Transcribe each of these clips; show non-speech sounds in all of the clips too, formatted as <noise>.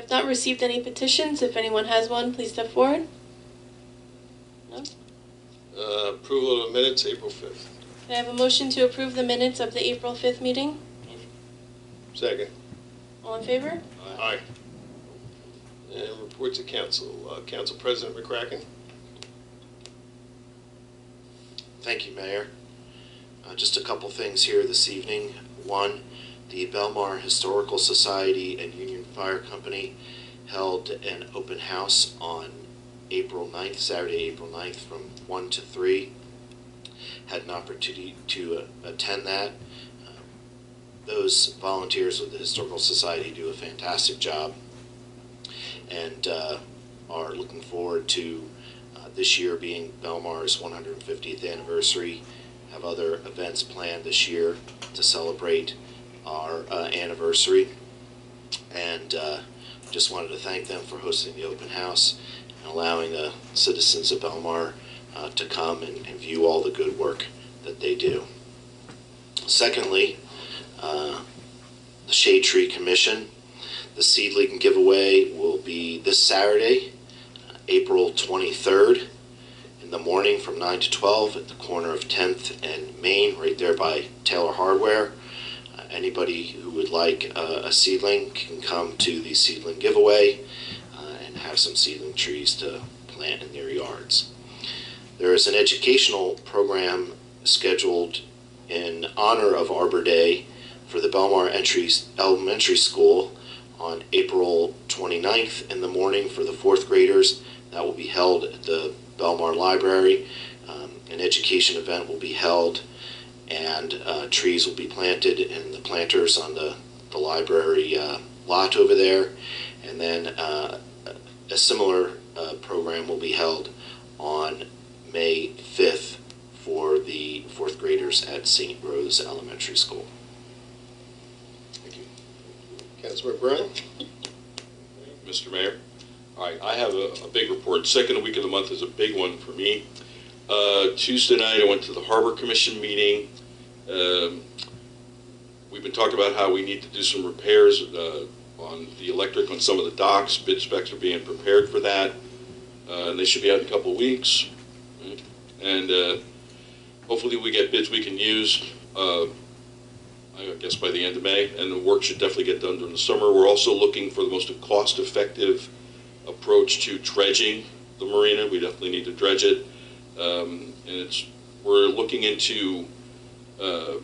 I have not received any petitions. If anyone has one, please step forward. No? Uh, Approval of minutes, April 5th. Can I have a motion to approve the minutes of the April 5th meeting? Second. All in favor? Aye. And reports to council. Uh, Council President McCracken. Thank you, Mayor. Uh, Just a couple things here this evening. One, the Belmar Historical Society and Union Fire Company held an open house on April 9th, Saturday, April 9th, from 1 to 3. Had an opportunity to uh, attend that. Uh, Those volunteers with the Historical Society do a fantastic job and uh, are looking forward to uh, this year being Belmar's 150th anniversary. Have other events planned this year to celebrate our uh, anniversary. And uh, just wanted to thank them for hosting the open house and allowing the citizens of Belmar uh, to come and, and view all the good work that they do. Secondly, uh, the Shade Tree Commission. The seedling giveaway will be this Saturday, April 23rd, in the morning from 9 to 12 at the corner of 10th and Main, right there by Taylor Hardware. Anybody who would like uh, a seedling can come to the seedling giveaway uh, and have some seedling trees to plant in their yards. There is an educational program scheduled in honor of Arbor Day for the Belmar Entry Elementary School on April 29th in the morning for the fourth graders. That will be held at the Belmar Library. Um, an education event will be held, and uh, trees will be planted in the planters on the, the library uh, lot over there. And then uh, a similar uh, program will be held on May 5th for the fourth graders at St. Rose Elementary School. Thank you. Councilman Brennan. Mr. Mayor. All right, I have a, a big report. Second week of the month is a big one for me. Uh, Tuesday night, I went to the Harbor Commission meeting. Um, we've been talking about how we need to do some repairs uh, on the electric on some of the docks. Bid specs are being prepared for that, uh, and they should be out in a couple of weeks. And uh, hopefully, we get bids we can use. Uh, I guess by the end of May, and the work should definitely get done during the summer. We're also looking for the most cost-effective approach to dredging the marina. We definitely need to dredge it, um, and it's we're looking into uh,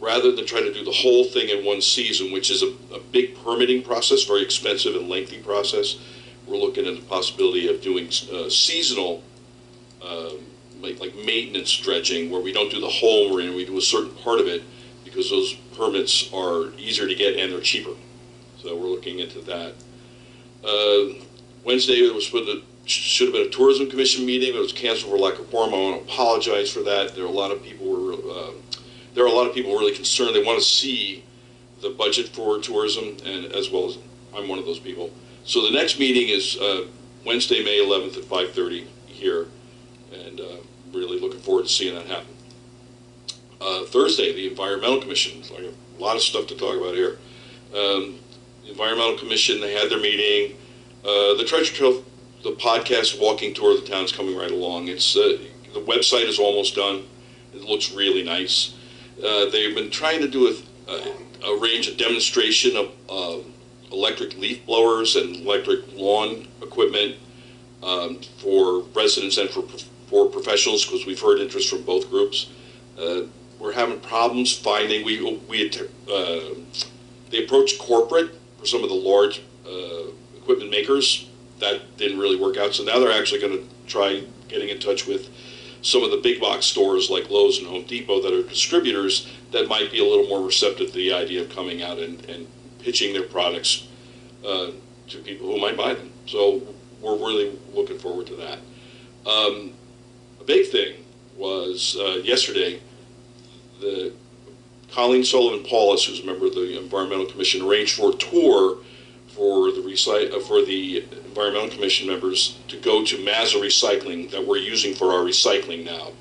rather than try to do the whole thing in one season, which is a, a big permitting process, very expensive and lengthy process. We're looking at the possibility of doing uh, seasonal. Um, like, like maintenance dredging, where we don't do the whole marina, we do a certain part of it, because those permits are easier to get and they're cheaper. So we're looking into that. Uh, Wednesday, there was supposed to, should have been a tourism commission meeting, but it was canceled for lack of quorum. I want to apologize for that. There are a lot of people were, uh, there are a lot of people really concerned. They want to see the budget for tourism, and as well as I'm one of those people. So the next meeting is uh, Wednesday, May 11th at 5:30 here, and uh, really looking forward to seeing that happen. Uh, Thursday, the Environmental Commission. i Like a lot of stuff to talk about here. Um, the Environmental Commission, they had their meeting. Uh, the Treasure Trail, the podcast walking tour of the town is coming right along. It's uh, the website is almost done. It looks really nice. Uh, they've been trying to do a, a, a demonstration of uh, electric leaf blowers and electric lawn equipment um, for residents and for for professionals because we've heard interest from both groups. Uh, we're having problems finding we we uh, they approached corporate for some of the large uh, equipment makers that didn't really work out so now they're actually going to try getting in touch with some of the big box stores like Lowe's and Home Depot that are distributors that might be a little more receptive to the idea of coming out and, and pitching their products uh, to people who might buy them. So we're really looking forward to that. Um, a big thing was uh, yesterday the Colleen Sullivan Paulus, who's a member of the Environmental Commission, arranged for a tour for the recite, uh, for the Environmental Commission members to go to Mazza Recycling that we're using for our recycling now.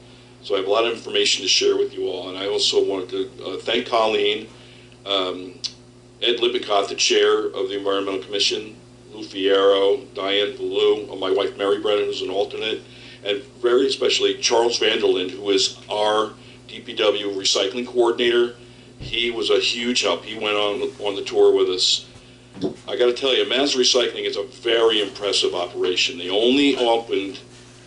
So I have a lot of information to share with you all, and I also wanted to uh, thank Colleen, um, Ed Lippincott, the chair of the Environmental Commission, Lou Fierro, Diane uh, my wife Mary Brennan, who's an alternate, and very especially Charles Vanderland, who is our DPW recycling coordinator. He was a huge help. He went on on the tour with us. I got to tell you, Mazza Recycling is a very impressive operation. They only opened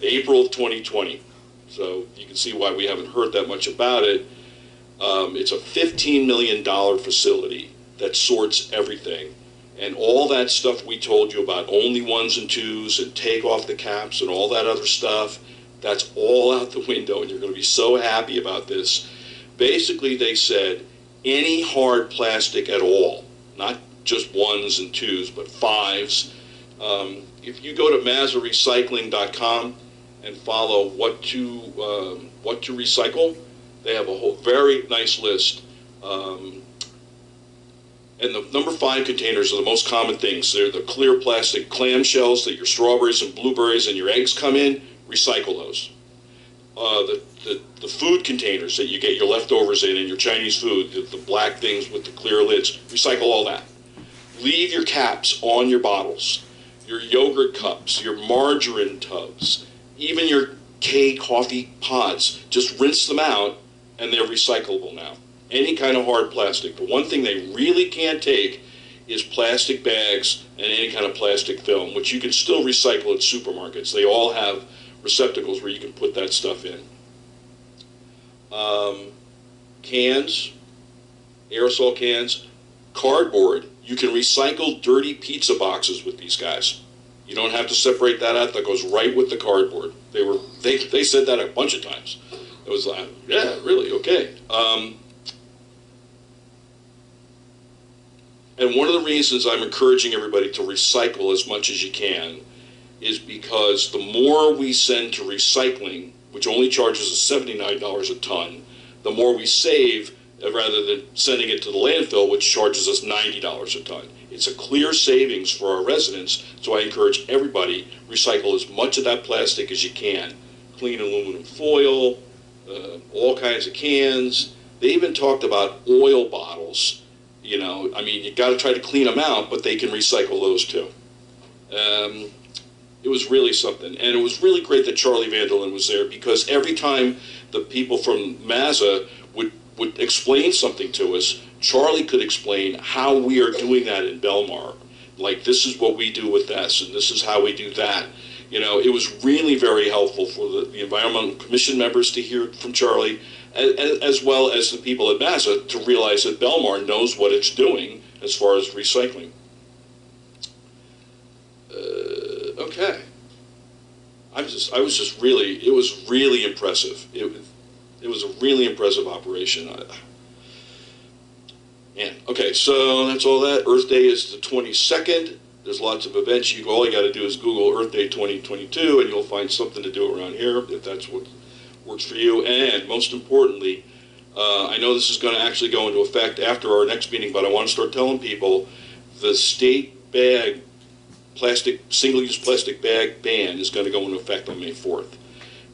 April of 2020, so you can see why we haven't heard that much about it. Um, it's a $15 million facility that sorts everything. And all that stuff we told you about, only ones and twos, and take off the caps and all that other stuff, that's all out the window, and you're going to be so happy about this. Basically, they said any hard plastic at all, not just ones and twos, but fives. Um, if you go to mazzarecycling.com and follow what to um, what to recycle, they have a whole very nice list. Um, and the number five containers are the most common things. They're the clear plastic clamshells that your strawberries and blueberries and your eggs come in. Recycle those. Uh, the, the, the food containers that you get your leftovers in and your Chinese food, the, the black things with the clear lids, recycle all that. Leave your caps on your bottles, your yogurt cups, your margarine tubs, even your K coffee pods. Just rinse them out and they're recyclable now. Any kind of hard plastic. The one thing they really can't take is plastic bags and any kind of plastic film, which you can still recycle at supermarkets. They all have receptacles where you can put that stuff in. Um, cans, aerosol cans, cardboard. You can recycle dirty pizza boxes with these guys. You don't have to separate that out. That goes right with the cardboard. They were they, they said that a bunch of times. It was like, yeah, really, okay. Um, and one of the reasons I'm encouraging everybody to recycle as much as you can is because the more we send to recycling, which only charges us $79 a ton, the more we save rather than sending it to the landfill, which charges us $90 a ton. It's a clear savings for our residents, so I encourage everybody recycle as much of that plastic as you can. Clean aluminum foil, uh, all kinds of cans. They even talked about oil bottles. You know, I mean, you got to try to clean them out, but they can recycle those too. Um, it was really something, and it was really great that Charlie Vanderlyn was there because every time the people from Mazza would would explain something to us, Charlie could explain how we are doing that in Belmar. Like this is what we do with this, and this is how we do that. You know, it was really very helpful for the, the Environmental Commission members to hear from Charlie, as, as well as the people at Mazza to realize that Belmar knows what it's doing as far as recycling. Uh, okay. I was just, I was just really, it was really impressive. It, it was a really impressive operation. I, man, okay, so that's all that. Earth Day is the 22nd. There's lots of events. You all you got to do is Google Earth Day 2022, and you'll find something to do around here if that's what works for you. And most importantly, uh, I know this is going to actually go into effect after our next meeting, but I want to start telling people the state bag plastic single-use plastic bag ban is going to go into effect on May 4th.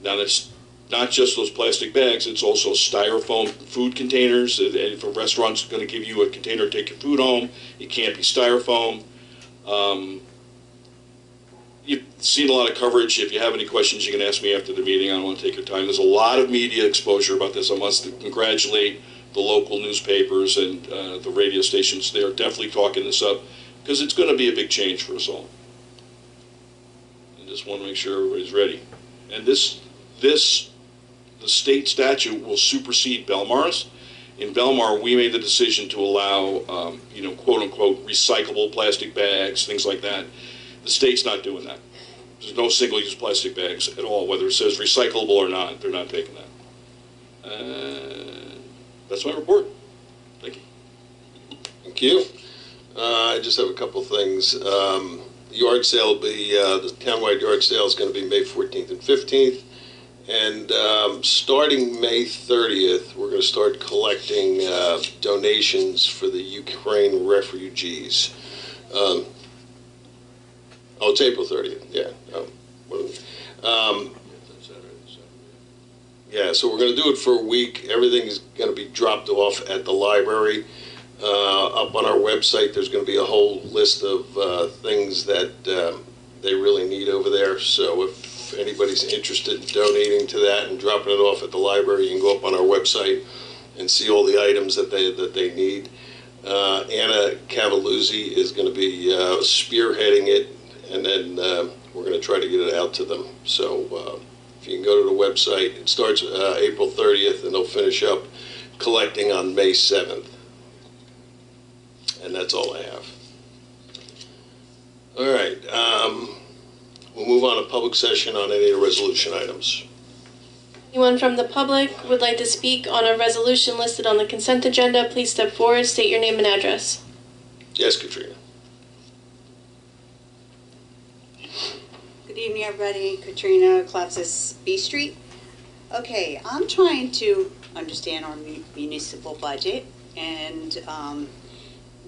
Now that's not just those plastic bags; it's also styrofoam food containers. And if a restaurant's going to give you a container to take your food home, it can't be styrofoam. Um, you've seen a lot of coverage. If you have any questions, you can ask me after the meeting. I don't want to take your time. There's a lot of media exposure about this. I must congratulate the local newspapers and uh, the radio stations. They are definitely talking this up because it's going to be a big change for us all. I just want to make sure everybody's ready. And this, this, the state statute will supersede Belmar's. In Belmar, we made the decision to allow, um, you know, quote unquote, recyclable plastic bags, things like that. The state's not doing that. There's no single-use plastic bags at all, whether it says recyclable or not. They're not taking that. Uh, that's my report. Thank you. Thank you. Uh, I just have a couple things. Um, yard sale will be, uh, the townwide yard sale is going to be May 14th and 15th. And um, starting May 30th, we're going to start collecting uh, donations for the Ukraine refugees. Um, oh, it's April 30th, yeah. Oh, um, yeah, so we're going to do it for a week. Everything is going to be dropped off at the library. Uh, Up on our website, there's going to be a whole list of uh, things that um, they really need over there. So if anybody's interested in donating to that and dropping it off at the library, you can go up on our website and see all the items that they, that they need. Uh, Anna Cavaluzzi is going to be uh, spearheading it, and then uh, we're going to try to get it out to them. So uh, if you can go to the website, it starts uh, April 30th, and they'll finish up collecting on May 7th. And that's all I have. All right, um, we'll move on to public session on any of the resolution items. Anyone from the public would like to speak on a resolution listed on the consent agenda, please step forward, state your name and address. Yes, Katrina? Good evening, everybody. Katrina Klapsis B Street. Okay, I'm trying to understand our municipal budget, and um,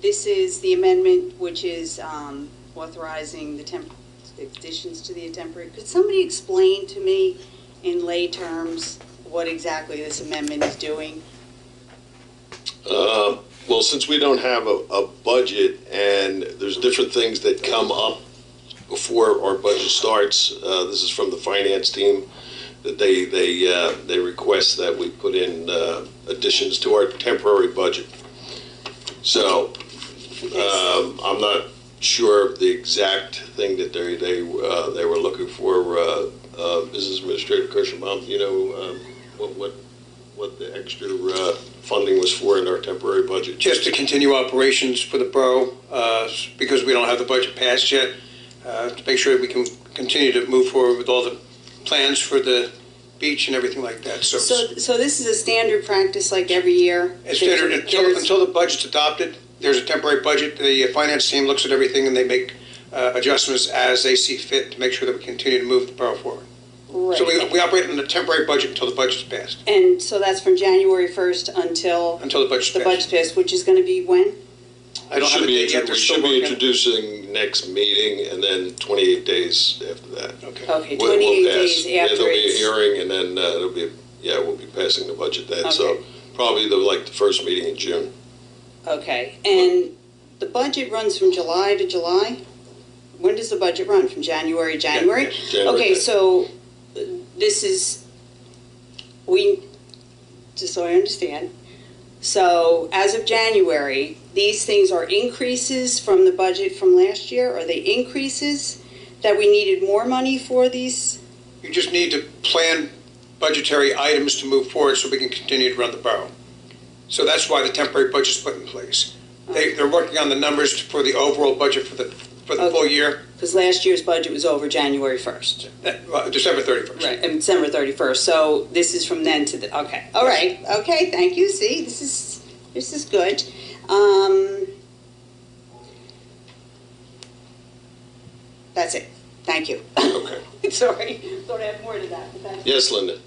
this is the amendment which is um, authorizing the temp, additions to the temporary. Could somebody explain to me in lay terms what exactly this amendment is doing? Uh, Well, since we don't have a, a budget and there's different things that come up before our budget starts, uh, this is from the finance team, that they, they, uh, they request that we put in uh, additions to our temporary budget. So, um, I'm not sure of the exact thing that they, they, uh, they were looking for. Uh, uh, Business Administrator Kirschenbaum, you know, um, what, what, what the extra uh, funding was for in our temporary budget? just to continue operations for the borough, uh, because we don't have the budget passed yet, uh, to make sure that we can continue to move forward with all the plans for the beach and everything like that. So So, so this is a standard practice like every year? it's standard until, until the budget's adopted. There's a temporary budget. The finance team looks at everything and they make uh, adjustments as they see fit to make sure that we continue to move the borough forward. Right. So we, we operate on a temporary budget until the budget's passed, And so that's from January 1st until until the budget's the passed. budget passed, which is going to be when? I don't We have should a date yet. We should be working. introducing next meeting and then 28 days after that. Okay. Okay, We'll- we'll 28 pass. days Yeah, after there'll be a hearing and then uh, it'll be, yeah, we'll be passing the budget then. So probably the, like, the first meeting in June. Okay, and the budget runs from July to July? When does the budget run? From January, January? January Okay, 10th. so uh, this is, we, just so I understand, so as of January, these things are increases from the budget from last year? Are they increases that we needed more money for these? You just need to plan budgetary items to move forward so we can continue to run the borough. So that's why the temporary budget's put in place. They, they're working on the numbers for the overall budget for the, for the full year, Because last year's budget was over January 1st. that- uh, December 31st. Right, and December 31st, so this is from then to the, okay, all right, okay, thank you, see, this is, this is good. Um, That's it, thank you. Okay. <laughs> Sorry, thought I had more to that, but thank you. Yes, Linda?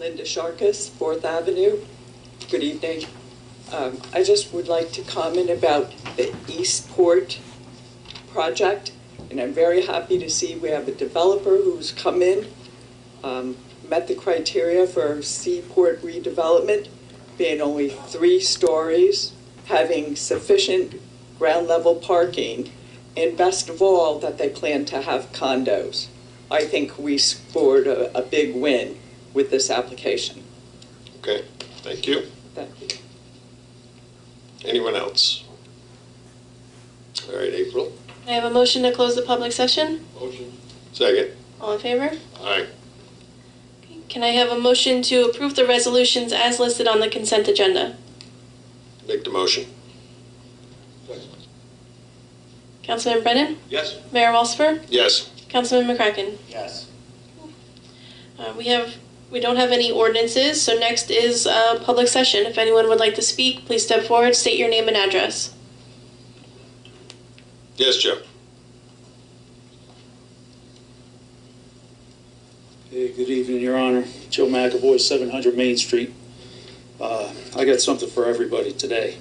Linda Sharkus, Fourth Avenue. Good evening. Um, I just would like to comment about the Seaport project, and I'm very happy to see we have a developer who's come in, um, met the criteria for seaport redevelopment, being only three stories, having sufficient ground level parking, and best of all, that they plan to have condos. I think we scored a, a big win with this application. Okay, thank you. Thank you. Anyone else? All right, April? I have a motion to close the public session. Motion. Second. All in favor? Aye. Can I have a motion to approve the resolutions as listed on the consent agenda? Make the motion. Second. Councilman Brennan? Yes. Mayor Walsifer? Yes. Councilman McCracken? Yes. Uh, we have, we don't have any ordinances, so next is uh, public session. If anyone would like to speak, please step forward, state your name and address. Yes, Joe? Hey, good evening, Your Honor. Joe McAvoy, 700 Main Street. Uh, I got something for everybody today.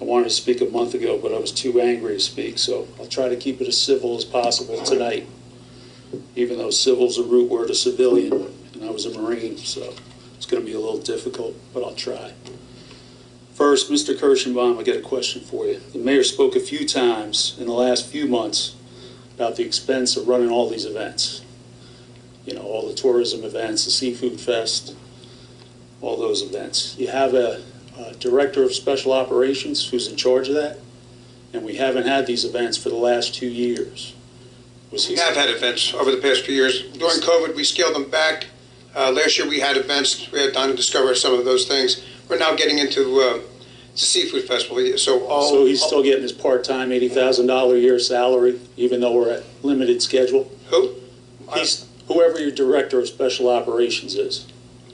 I wanted to speak a month ago, but I was too angry to speak, so I'll try to keep it as civil as possible tonight, even though civil's a root word of civilian, and I was a Marine, so It's going to be a little difficult, but I'll try. First, Mr. Kirschenbaum, I got a question for you. The mayor spoke a few times in the last few months about the expense of running all these events. You know, all the tourism events, the seafood fest, all those events. You have a, a director of special operations who's in charge of that, and we haven't had these events for the last two years. Was he? We have had events over the past few years. During COVID, we scaled them back. Uh, Last year, we had events, we had to discover some of those things. We're now getting into uh, the seafood festival, so all... So he's still getting his part-time eighty thousand dollar a year salary, even though we're at limited schedule? Who? He's, whoever your director of special operations is,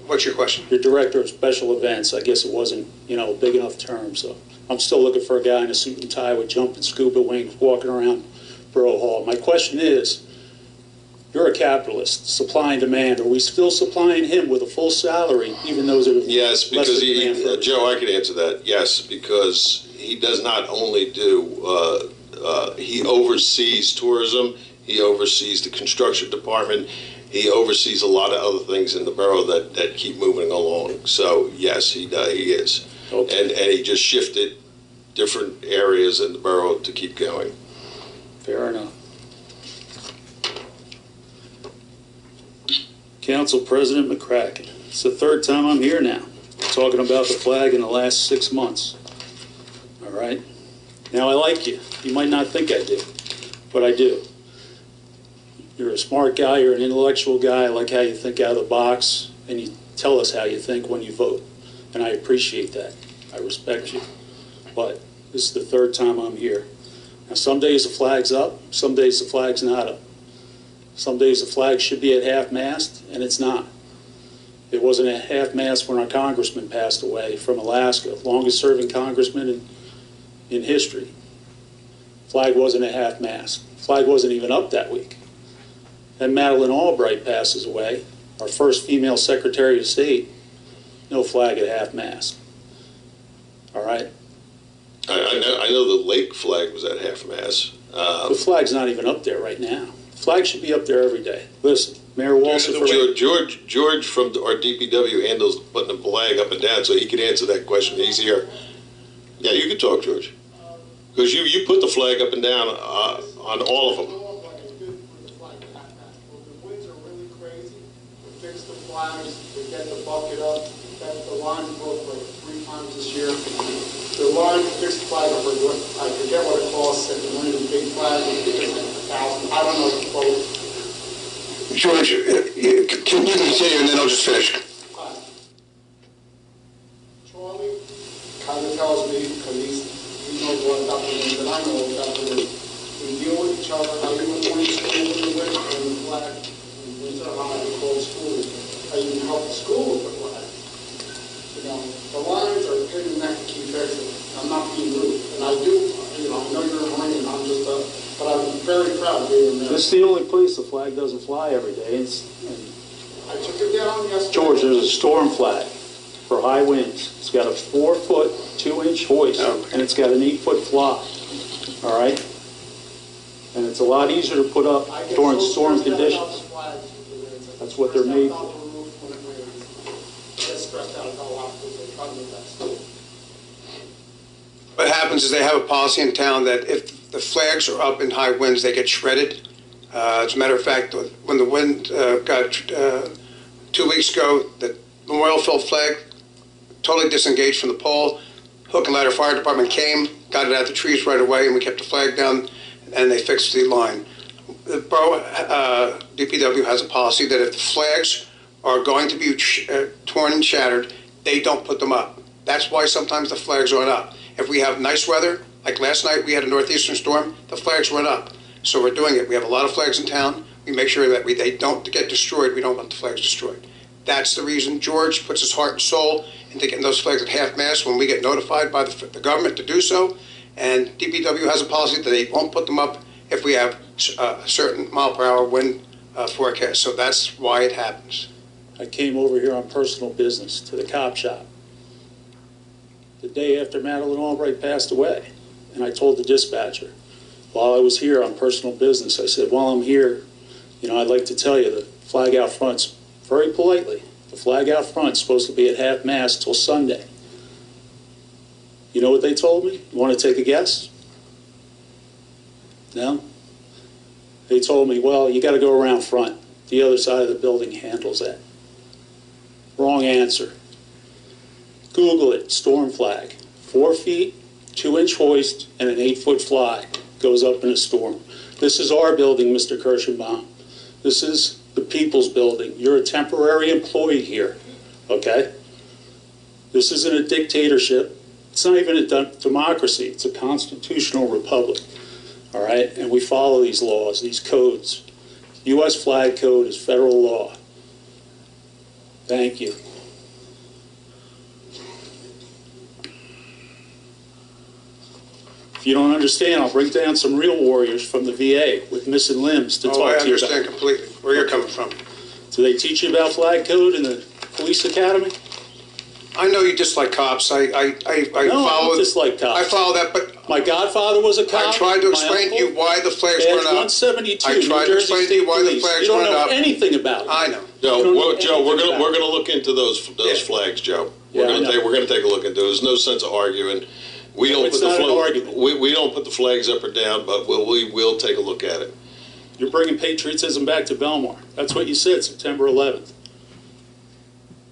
What's your question? your director of special events, I guess it wasn't, you know, a big enough term, so. I'm still looking for a guy in a suit and tie with jumping scuba wings, walking around Borough Hall. My question is, you're a capitalist, supply and demand, are we still supplying him with a full salary, even though there's Yes, because he, for- Joe, I can answer that. Yes, because he does not only do, uh, uh, he oversees tourism, he oversees the construction department, he oversees a lot of other things in the borough that, that keep moving along. So, yes, he, uh, he is. Okay. And, and he just shifted different areas in the borough to keep going. Fair enough. Council President McCracken, it's the third time I'm here now, talking about the flag in the last six months. All right? Now, I like you. You might not think I do, but I do. You're a smart guy, you're an intellectual guy, I like how you think out of the box, and you tell us how you think when you vote. And I appreciate that. I respect you. But this is the third time I'm here. Now, some days the flag's up, some days the flag's not up. Some days the flag should be at half-mast, and it's not. It wasn't at half-mast when our congressman passed away from Alaska, longest-serving congressman in, in history. Flag wasn't at half-mast. Flag wasn't even up that week. Then Madeleine Albright passes away, our first female Secretary of State, no flag at half-mast. All right? I, I know, I know the lake flag was at half-mast. Um, The flag's not even up there right now. Flag should be up there every day. Listen, Mayor Walter, for- George, George, George from our DPW handles putting the flag up and down, so he can answer that question. He's here. Yeah, you can talk, George. Because you, you put the flag up and down uh, on all of them. The winds are really crazy, we fix the flags, we get the bucket up, that the line broke like three times this year. The line to fix the flag, I forget, what it costs, of the big think it's like a thousand, I don't know the quote. George, uh, you- can you continue, and then I'll just finish. Charlie kind of tells me, because he's, he knows more about the wind than I know about the wind. We deal with each other, I even went to school with the wind and the flag, and we don't know how to call school. I even help the school with the flag. You know, the lines are hitting that to keep fixing. I'm not being rude, and I do, you know, I know you're a Marine, I'm just a, but I'm very proud of being a Marine. This is the only place the flag doesn't fly every day. It's, and I took it down yesterday. George, there's a storm flag for high winds. It's got a four foot, two inch hoist, Oh. and it's got an eight foot fly. All right? And it's a lot easier to put up during storm stressed out about conditions. the flags with the winds. That's what they're made for. Stressed out the roof when it rains. Get stressed out about a lot because they try to do that stuff. What happens is they have a policy in town that if the flags are up in high winds, they get shredded. Uh, As a matter of fact, when the wind uh, got, uh, two weeks ago, the Memorial Field flag totally disengaged from the pole. Hook and Ladder Fire Department came, got it out of the trees right away, and we kept the flag down, and they fixed the line. The uh, DPW has a policy that if the flags are going to be uh, torn and shattered, they don't put them up. That's why sometimes the flags aren't up. If we have nice weather, like last night, we had a northeastern storm, the flags went up. So we're doing it. We have a lot of flags in town. We make sure that we, they don't get destroyed. We don't want the flags destroyed. That's the reason George puts his heart and soul into getting those flags at half-mast when we get notified by the, the government to do so. And DPW has a policy that they won't put them up if we have uh, a certain mile per hour wind uh, forecast. So that's why it happens. I came over here on personal business to the cop shop the day after Madeleine Albright passed away. And I told the dispatcher, while I was here on personal business, I said, while I'm here, you know, I'd like to tell you the flag out front's very politely. The flag out front's supposed to be at half mast till Sunday. You know what they told me? You want to take a guess? No? They told me, well, you got to go around front. The other side of the building handles that. Wrong answer. Google it, storm flag. Four feet, two inch hoist, and an eight foot flag goes up in a storm. This is our building, Mr. Kirschenbaum. This is the people's building. You're a temporary employee here, okay? This isn't a dictatorship. It's not even a de- democracy. It's a constitutional republic, all right? And we follow these laws, these codes. U.S. flag code is federal law. Thank you. If you don't understand, I'll bring down some real warriors from the VA with missing limbs to Oh, I talk to you about. understand completely where you're coming from. Do they teach you about flag code in the police academy? I know you dislike cops. I, I, I, I No, I follow. don't dislike cops. I follow that, but My godfather was a cop. I tried to my explain to you uncle. why the flags Badge weren't up. 172, I New tried to Jersey explain to you State why the Police. flags You don't weren't know up. anything about it. I know. Joe, You don't know we're, Joe, we're anything gonna, about we're gonna look into those, those Yeah. flags, Joe. Yeah, We're I gonna know. take, we're gonna take a look into it. There's no sense of arguing. We don't It's put the not an flag, argument. we, we don't put the flags up or down, but we'll, we will take a look at it. You're bringing patriotism back to Belmar. That's what you said September 11th.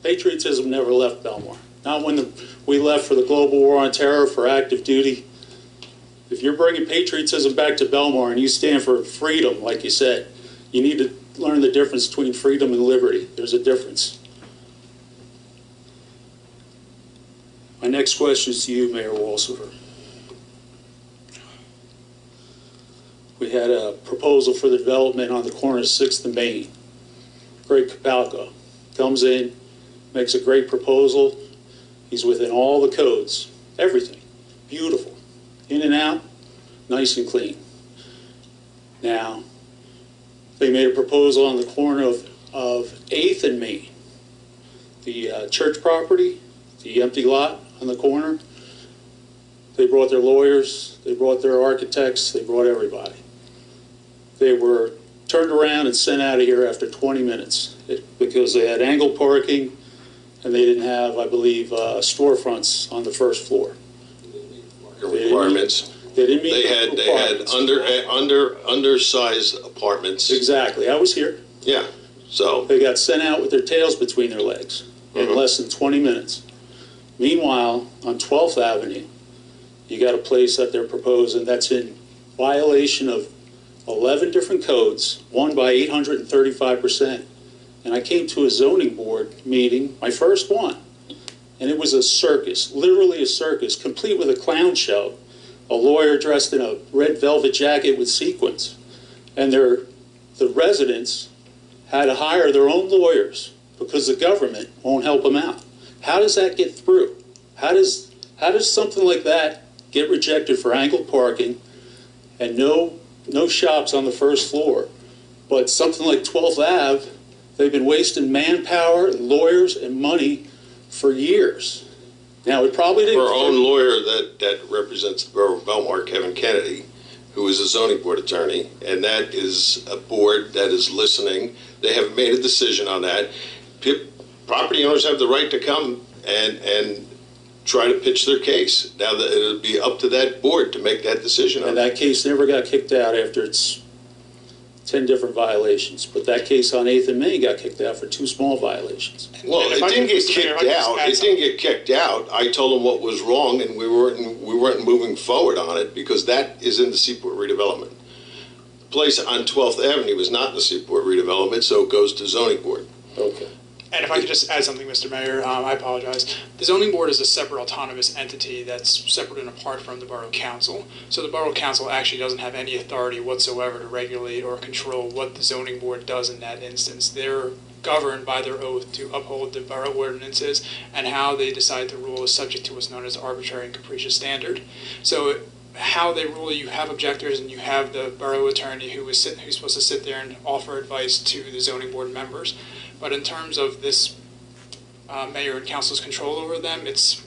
Patriotism never left Belmar. Not when the, we left for the global war on terror for active duty. If you're bringing patriotism back to Belmar and you stand for freedom, like you said, you need to learn the difference between freedom and liberty. There's a difference. My next question is to you, Mayor Walsifer. We had a proposal for the development on the corner of Sixth and Main. Greg Kapalka comes in, makes a great proposal. He's within all the codes, everything, beautiful, in and out, nice and clean. Now, they made a proposal on the corner of, of Eighth and Main, the uh, church property, the empty lot on the corner. They brought their lawyers, they brought their architects, they brought everybody. They were turned around and sent out of here after 20 minutes because they had angle parking and they didn't have, I believe, uh, storefronts on the first floor. Requirements. They didn't meet They the had, they had under, uh, under, undersized apartments. Exactly. I was here. Yeah, so, They got sent out with their tails between their legs in Mhm. less than 20 minutes. Meanwhile, on 12th Avenue, you got a place that they're proposing that's in violation of 11 different codes, one by 835%. And I came to a zoning board meeting, my first one, and it was a circus, literally a circus, complete with a clown show. A lawyer dressed in a red velvet jacket with sequins. And the residents had to hire their own lawyers because the government won't help them out. How does that get through? How does how does something like that get rejected for angled parking and no no shops on the first floor? But something like 12th Ave, they've been wasting manpower, lawyers, and money for years. Now it probably didn't. our own lawyer that, that represents the borough of Belmar, Kevin Kennedy, who is a zoning board attorney, and that is a board that is listening. They haven't made a decision on that. Property owners have the right to come and, and try to pitch their case. Now, that it'll be up to that board to make that decision And that. that case never got kicked out after its 10 different violations. But that case on 8th and Main got kicked out for two small violations. Well, And if it didn't get Mr. Mayor, kicked out. add It didn't get kicked out. I told them what was wrong, and we weren't we weren't moving forward on it because that is in the Seaport redevelopment. The place on 12th Avenue was not in the Seaport redevelopment, so it goes to zoning board. Okay. And if I could just add something, Mr. Mayor, um, I apologize. The zoning board is a separate autonomous entity that's separate and apart from the borough council. So the borough council actually doesn't have any authority whatsoever to regulate or control what the zoning board does in that instance. They're governed by their oath to uphold the borough ordinances, and how they decide to rule is subject to what's known as arbitrary and capricious standard. So how they rule, you have objectors and you have the borough attorney who is sit, who's supposed to sit there and offer advice to the zoning board members. But in terms of this uh, mayor and council's control over them, it's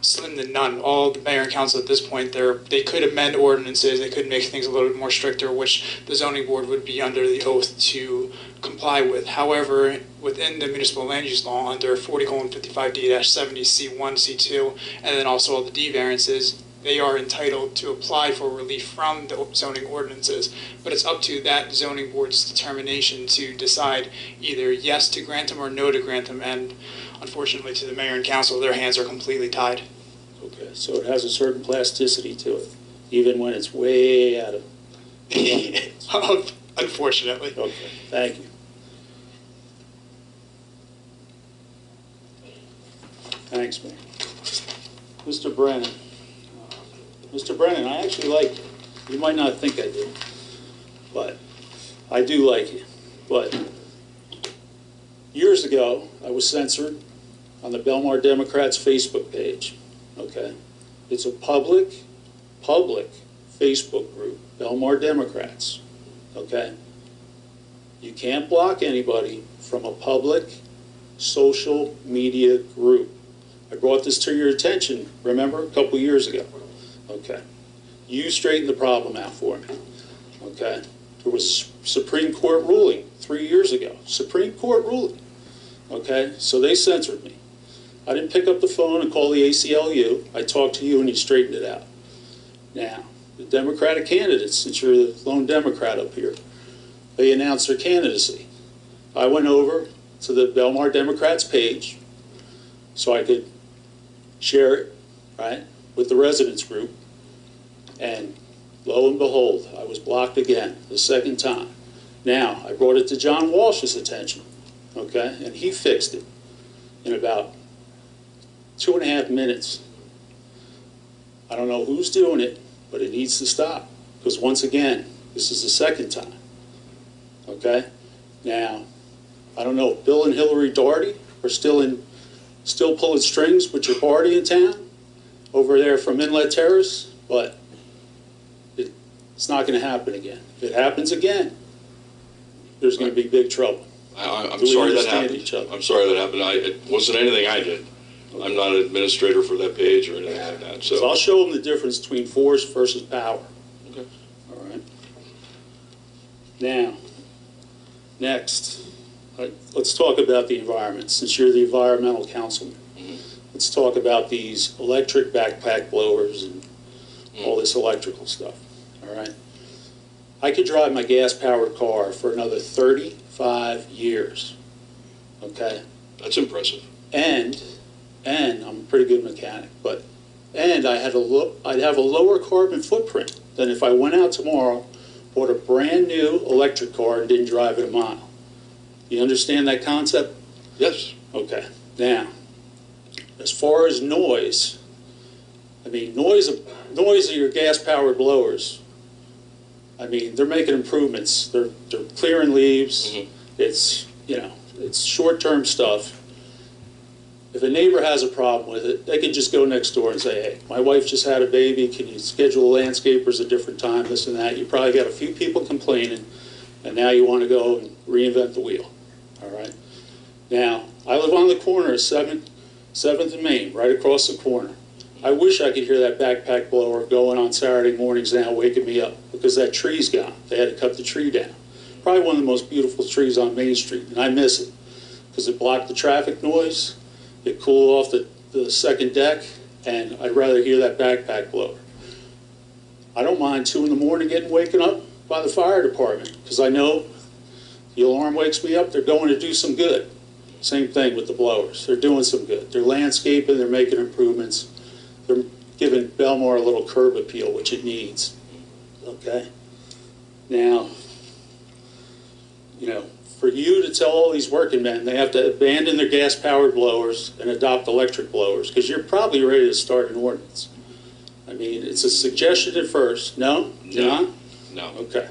slim to none. All the mayor and council at this point, they're, they could amend ordinances, they could make things a little bit more stricter, which the zoning board would be under the oath to comply with. However, within the municipal land use law, under 40 55 D 70 C1, C2, and then also all the D variances, they are entitled to apply for relief from the zoning ordinances. But it's up to that zoning board's determination to decide either yes to grant them or no to grant them. And unfortunately, to the mayor and council, their hands are completely tied. Okay, so it has a certain plasticity to it, even when it's way out of. <laughs> Unfortunately. Okay, thank you. Thanks, Mayor. Mr. Brennan. Mr. Brennan, I actually like you. You might not think I do, but I do like you. But years ago, I was censored on the Belmar Democrats Facebook page. Okay? It's a public, public Facebook group, Belmar Democrats. Okay? You can't block anybody from a public social media group. I brought this to your attention, remember, a couple years ago. Okay. You straighten the problem out for me. Okay. There was Supreme Court ruling three years ago. Supreme Court ruling. Okay. So they censored me. I didn't pick up the phone and call the ACLU. I talked to you and you straightened it out. Now, the Democratic candidates, since you're the lone Democrat up here, they announced their candidacy. I went over to the Belmar Democrats page so I could share it, right, with the residents group. And lo and behold, I was blocked again the second time. Now, I brought it to John Walsh's attention, okay, and he fixed it in about two and a half minutes. I don't know who's doing it, but it needs to stop. Because once again, this is the second time. Okay? Now, I don't know if Bill and Hillary Doherty are still in still pulling strings with your party in town over there from Inlet Terrace, but it, it's not going to happen again. If it happens again, there's going to be big trouble. I, I'm Do sorry that happened. each other? I'm sorry that happened. I, it wasn't anything I did. I'm not an administrator for that page or anything like that. So So, I'll show them the difference between force versus power. Okay. All right. Now, next, let's talk about the environment, since you're the environmental councilman. Let's talk about these electric backpack blowers and all this electrical stuff, all right? I could drive my gas-powered car for another 35 years, okay? that's impressive. and and I'm a pretty good mechanic, but and I had a lo- I'd have a lower carbon footprint than if I went out tomorrow, bought a brand new electric car and didn't drive it a mile. You understand that concept? Yes. Okay. Now, as far as noise, I mean noise of noise of your gas powered blowers. I mean they're making improvements. They're they're clearing leaves. Mhm. It's you know it's short term stuff. If a neighbor has a problem with it, they can just go next door and say, "Hey, my wife just had a baby. Can you schedule landscapers a different time? This and that." You probably got a few people complaining, and now you want to go and reinvent the wheel. All right. Now, I live on the corner of Seventh, Seventh and Main, right across the corner. I wish I could hear that backpack blower going on Saturday mornings now, waking me up because that tree's gone. They had to cut the tree down. Probably one of the most beautiful trees on Main Street, and I miss it because it blocked the traffic noise. It cooled off the, the second deck, and I'd rather hear that backpack blower. I don't mind two in the morning getting waken up by the fire department because I know the alarm wakes me up. They're going to do some good. Same thing with the blowers. They're doing some good. They're landscaping. They're making improvements. They're giving Belmar a little curb appeal, which it needs. Okay. Now, you know, for you to tell all these working men they have to abandon their gas-powered blowers and adopt electric blowers because you're probably ready to start an ordinance. I mean, it's a suggestion at first. No, you're No. Okay.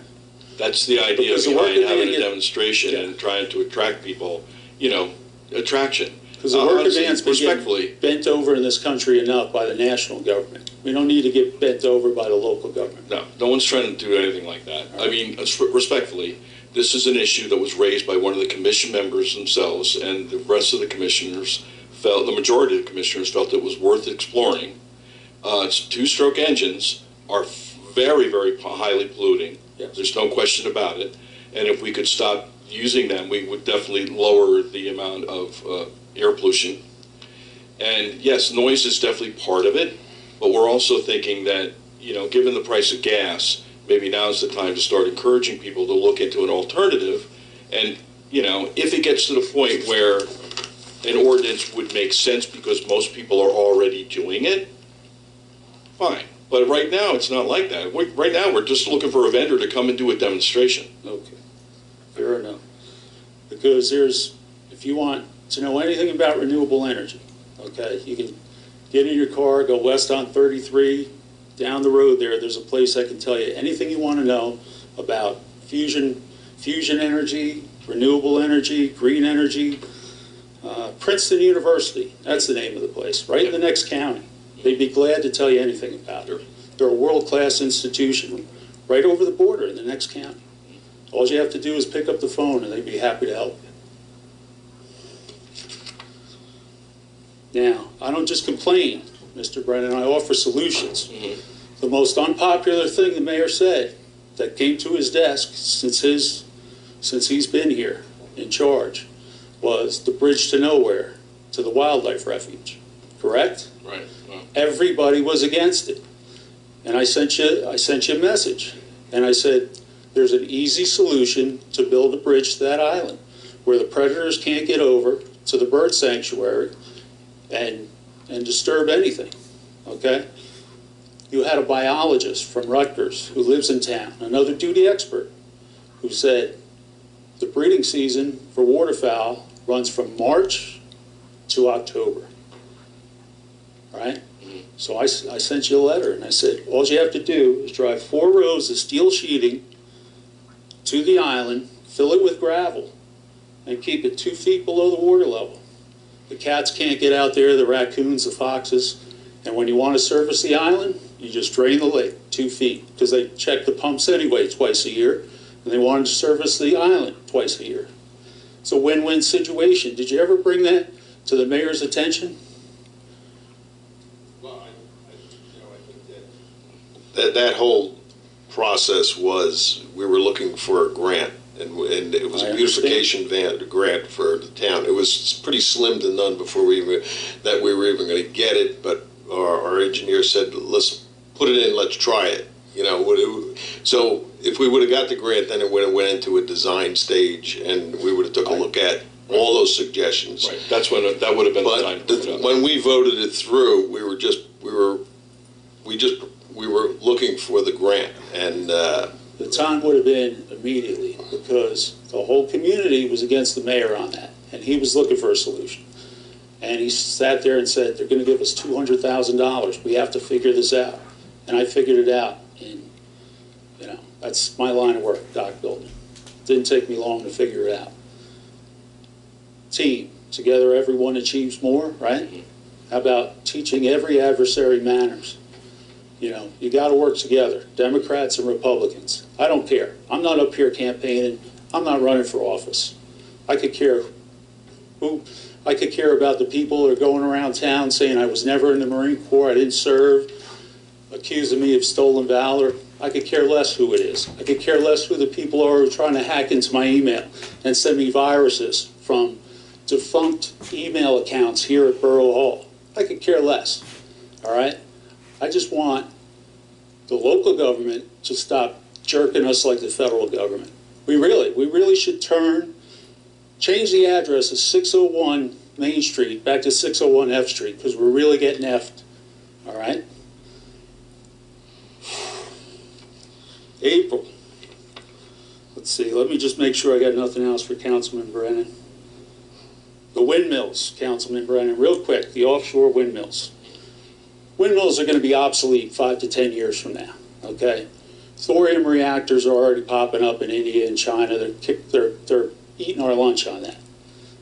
That's the idea Because behind having a get- demonstration Yeah. and trying to attract people, you know, attraction. Because the Uh, honestly, been respectfully, bent over in this country enough by the national government. We don't need to get bent over by the local government. No, no one's trying to do anything like that. I mean, respectfully, this is an issue that was raised by one of the commission members themselves, and the rest of the commissioners felt, the majority of the commissioners felt it was worth exploring. Uh, two-stroke engines are very, very highly polluting. Yes. There's no question about it. And if we could stop using them, we would definitely lower the amount of uh, air pollution. And yes, noise is definitely part of it, but we're also thinking that, you know, given the price of gas, maybe now's the time to start encouraging people to look into an alternative. And, you know, if it gets to the point where an ordinance would make sense because most people are already doing it, fine. But right now, it's not like that. we right now, we're just looking for a vendor to come and do a demonstration. Okay, fair enough. Because there's, if you want to know anything about renewable energy, okay, you can get in your car, go west on 33, down the road there, there's a place that can tell you anything you want to know about fusion, fusion energy, renewable energy, green energy. Uh, Princeton University, that's the name of the place, right in the next county. They'd be glad to tell you anything about it. They're a world-class institution right over the border in the next county. All you have to do is pick up the phone and they'd be happy to help you. Now, I don't just complain, Mr. Brennan, I offer solutions. Mm-hmm. The most unpopular thing the mayor said that came to his desk since his, since he's been here in charge was the bridge to nowhere, to the wildlife refuge, correct? Right. Everybody was against it. And I sent you, I sent you a message. And I said, there's an easy solution to build a bridge to that island where the predators can't get over to the bird sanctuary and, and disturb anything, okay? You had a biologist from Rutgers who lives in town, another duty expert, who said the breeding season for waterfowl runs from March to October, right? Mm-hmm. So I, I sent you a letter and I said, all you have to do is drive four rows of steel sheeting to the island, fill it with gravel, and keep it two feet below the water level. The cats can't get out there, the raccoons, the foxes, and when you want to service the island, you just drain the lake two feet, because they check the pumps anyway twice a year, and they wanted to service the island twice a year. It's a win-win situation. Did you ever bring that to the mayor's attention? Well, I, I, you know, that. That, that whole process was, we were looking for a grant, and, and it was I a beautification van, grant for the town. It was pretty slim to none before we even, that we were even gonna get it, but our, our engineer said, let's put it in, let's try it. You know, so if we would've got the grant, then it would've went into a design stage, and we would've took a look at all those suggestions. Right. That's when, it- that would have been the time But to put it the- when we voted it through, we were just, we were, we just, we were looking for the grant, and, uh, The time would have been immediately, because the whole community was against the mayor on that, and he was looking for a solution. And he sat there and said, they're gonna give us two hundred thousand dollars, we have to figure this out. And I figured it out, and, you know, that's my line of work, dock building. Didn't take me long to figure it out. Team, together everyone achieves more, right? How about teaching every adversary manners? You know, you got to work together, Democrats and Republicans. I don't care. I'm not up here campaigning. I'm not running for office. I could care who. I could care about the people who are going around town saying I was never in the Marine Corps, I didn't serve, accusing me of stolen valor. I could care less who it is. I could care less who the people are who are trying to hack into my email and send me viruses from defunct email accounts here at Borough Hall. I could care less. All right? I just want the local government to stop jerking us like the federal government. We really, we really should turn, change the address of 601 Main Street back to 601 F Street because we're really getting effed. All right? April. Let's see, let me just make sure I got nothing else for Councilman Brennan. The windmills, Councilman Brennan, real quick, the offshore windmills windmills are going to be obsolete five to ten years from now. Okay, thorium reactors are already popping up in India and China. They're they're they're eating our lunch on that.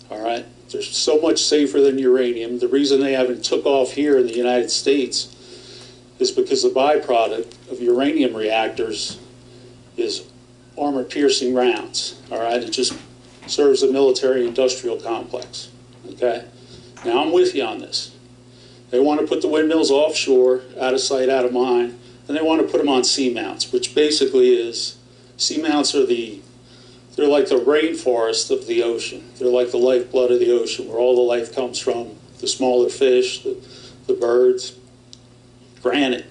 All right, they're so much safer than uranium. The reason they haven't took off here in the United States is because the byproduct of uranium reactors is armor-piercing rounds. All right, it just serves the military-industrial complex. Okay, Now, I'm with you on this. They want to put the windmills offshore, out of sight, out of mind, and they want to put them on seamounts, which basically is, seamounts are the, they're like the rainforest of the ocean. They're like the lifeblood of the ocean, where all the life comes from, the smaller fish, the, the birds. Granted,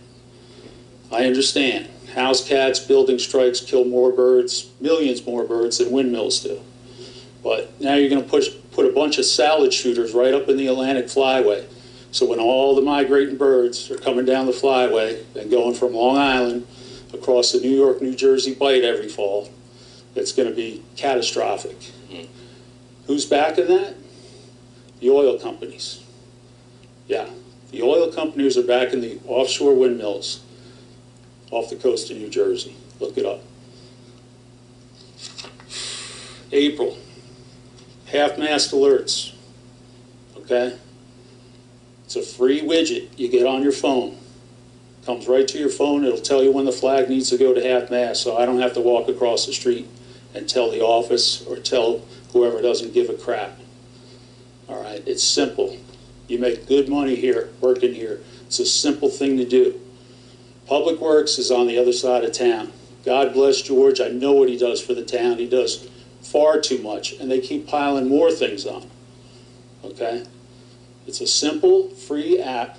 I understand. House cats, building strikes kill more birds, millions more birds than windmills do. But now you're going to push, put a bunch of salad shooters right up in the Atlantic flyway. So when all the migrating birds are coming down the flyway and going from Long Island across the New York, New Jersey bight every fall, it's going to be catastrophic. Hmm. Who's backing that? The oil companies. Yeah, the oil companies are backing the offshore windmills off the coast of New Jersey. Look it up. April, half-mast alerts, okay? It's a free widget you get on your phone. Comes right to your phone, it'll tell you when the flag needs to go to half-mast, so I don't have to walk across the street and tell the office or tell whoever doesn't give a crap. All right, it's simple. You make good money here, working here. It's a simple thing to do. Public Works is on the other side of town. God bless George. I know what he does for the town. He does far too much, and they keep piling more things on. Okay? It's a simple, free app,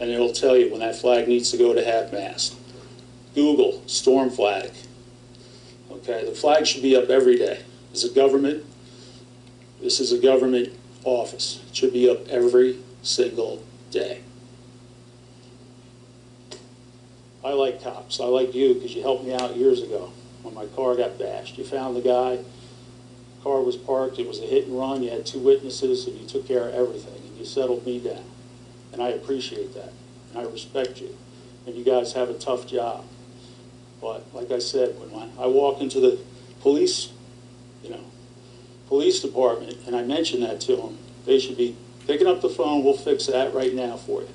and it'll tell you when that flag needs to go to half mast. Google storm flag. Okay, the flag should be up every day. It's a government. This is a government office. It should be up every single day. I like cops. I like you because you helped me out years ago when my car got bashed. You found the guy. Car was parked. It was a hit and run. You had two witnesses, and you took care of everything. You settled me down, and I appreciate that, and I respect you. And you guys have a tough job. But like I said, when I walk into the police, you know, police department, and I mention that to them, they should be picking up the phone. We'll fix that right now for you.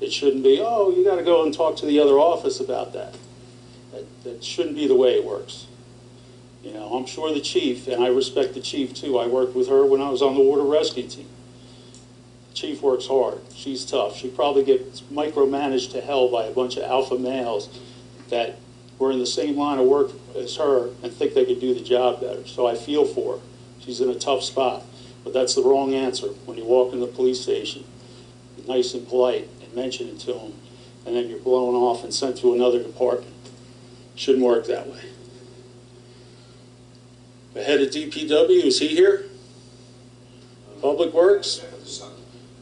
It shouldn't be, oh, you got to go and talk to the other office about that. that. That shouldn't be the way it works. You know, I'm sure the chief, and I respect the chief too. I worked with her when I was on the water rescue team. Chief works hard. She's tough. She probably gets micromanaged to hell by a bunch of alpha males that were in the same line of work as her and think they could do the job better. So I feel for her. She's in a tough spot. But that's the wrong answer when you walk in the police station. Nice and polite and mention it to them, and then you're blown off and sent to another department. Shouldn't work that way. The head of DPW, is he here? Public Works?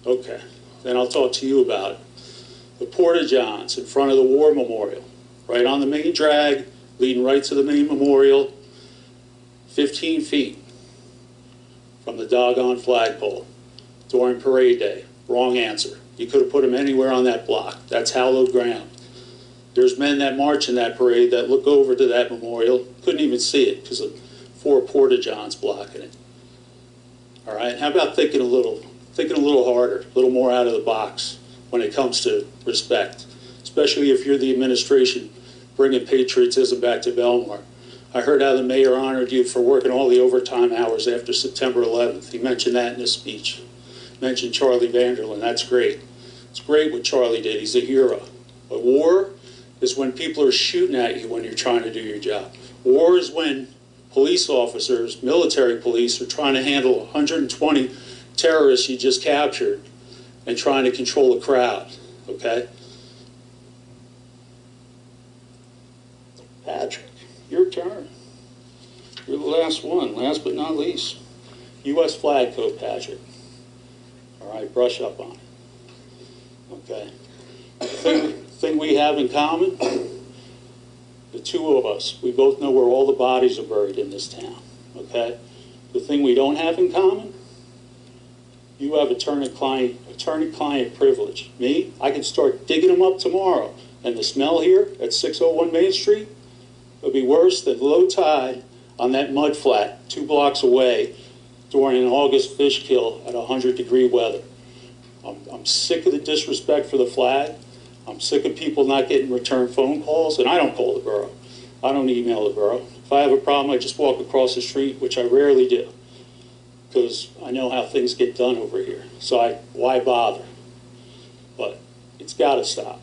Okay, then I'll talk to you about it. The Porta Johns in front of the War Memorial, right on the main drag, leading right to the main memorial, 15 feet from the doggone flagpole during parade day. Wrong answer. You could have put them anywhere on that block. That's hallowed ground. There's men that march in that parade that look over to that memorial, couldn't even see it because of four porta johns blocking it. All right. How about thinking a little, thinking a little harder, a little more out of the box when it comes to respect, especially if you're the administration bringing patriotism back to Belmar. I heard how the mayor honored you for working all the overtime hours after September 11th. He mentioned that in his speech. Mentioned Charlie Vanderlyn. That's great. It's great what Charlie did. He's a hero. But war is when people are shooting at you when you're trying to do your job. War is when police officers, military police, are trying to handle 120 terrorists you just captured and trying to control a crowd. Okay? Patrick, your turn. You're the last one, last but not least. U.S. flag code, Patrick. All right, brush up on it. Okay. Thing, thing we have in common, the two of us, we both know where all the bodies are buried in this town. Okay. The thing we don't have in common, you have attorney-client attorney-client privilege. Me, I can start digging them up tomorrow, and the smell here at 601 Main Street would be worse than low tide on that mud flat two blocks away during an August fish kill at 100 degree weather. I'm, I'm sick of the disrespect for the flag. I'm sick of people not getting return phone calls, and I don't call the borough. I don't email the borough. If I have a problem, I just walk across the street, which I rarely do. Because I know how things get done over here. So I, why bother? But it's got to stop,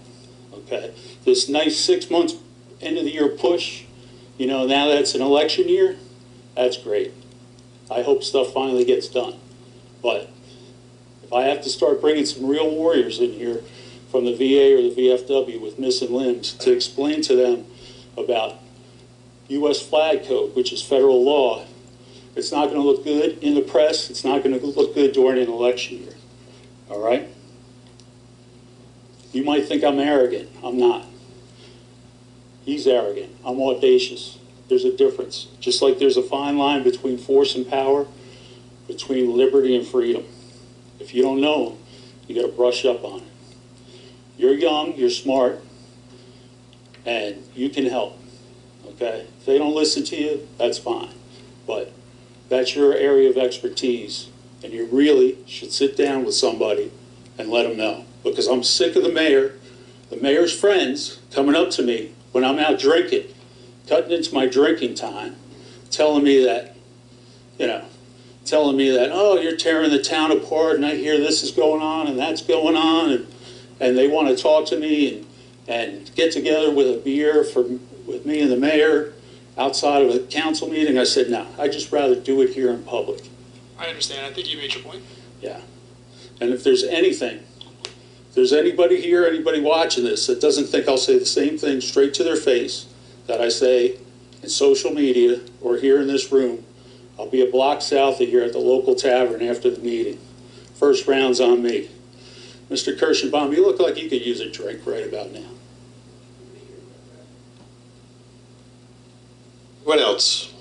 okay? This nice six months, end of the year push, you know, now that it's an election year, that's great. I hope stuff finally gets done. But if I have to start bringing some real warriors in here from the VA or the VFW with missing limbs to explain to them about U.S. flag code, which is federal law, it's not going to look good in the press. It's not going to look good during an election year. All right? You might think I'm arrogant. I'm not. He's arrogant. I'm audacious. There's a difference. Just like there's a fine line between force and power, between liberty and freedom. If you don't know you got to brush up on it. You're young, you're smart, and you can help. Okay? If they don't listen to you, that's fine. But that's your area of expertise, and you really should sit down with somebody and let them know. Because I'm sick of the mayor, the mayor's friends coming up to me when I'm out drinking, cutting into my drinking time, telling me that, you know, telling me that, oh, you're tearing the town apart, and I hear this is going on and that's going on, and, and they want to talk to me and, and get together with a beer for, with me and the mayor outside of a council meeting. I said, no, I'd just rather do it here in public. I understand. I think you made your point. Yeah. And if there's anything, if there's anybody here, anybody watching this that doesn't think I'll say the same thing straight to their face that I say in social media or here in this room, I'll be a block south of here at the local tavern after the meeting. First round's on me. Mr. Kirschenbaum, you look like you could use a drink right about now. What else?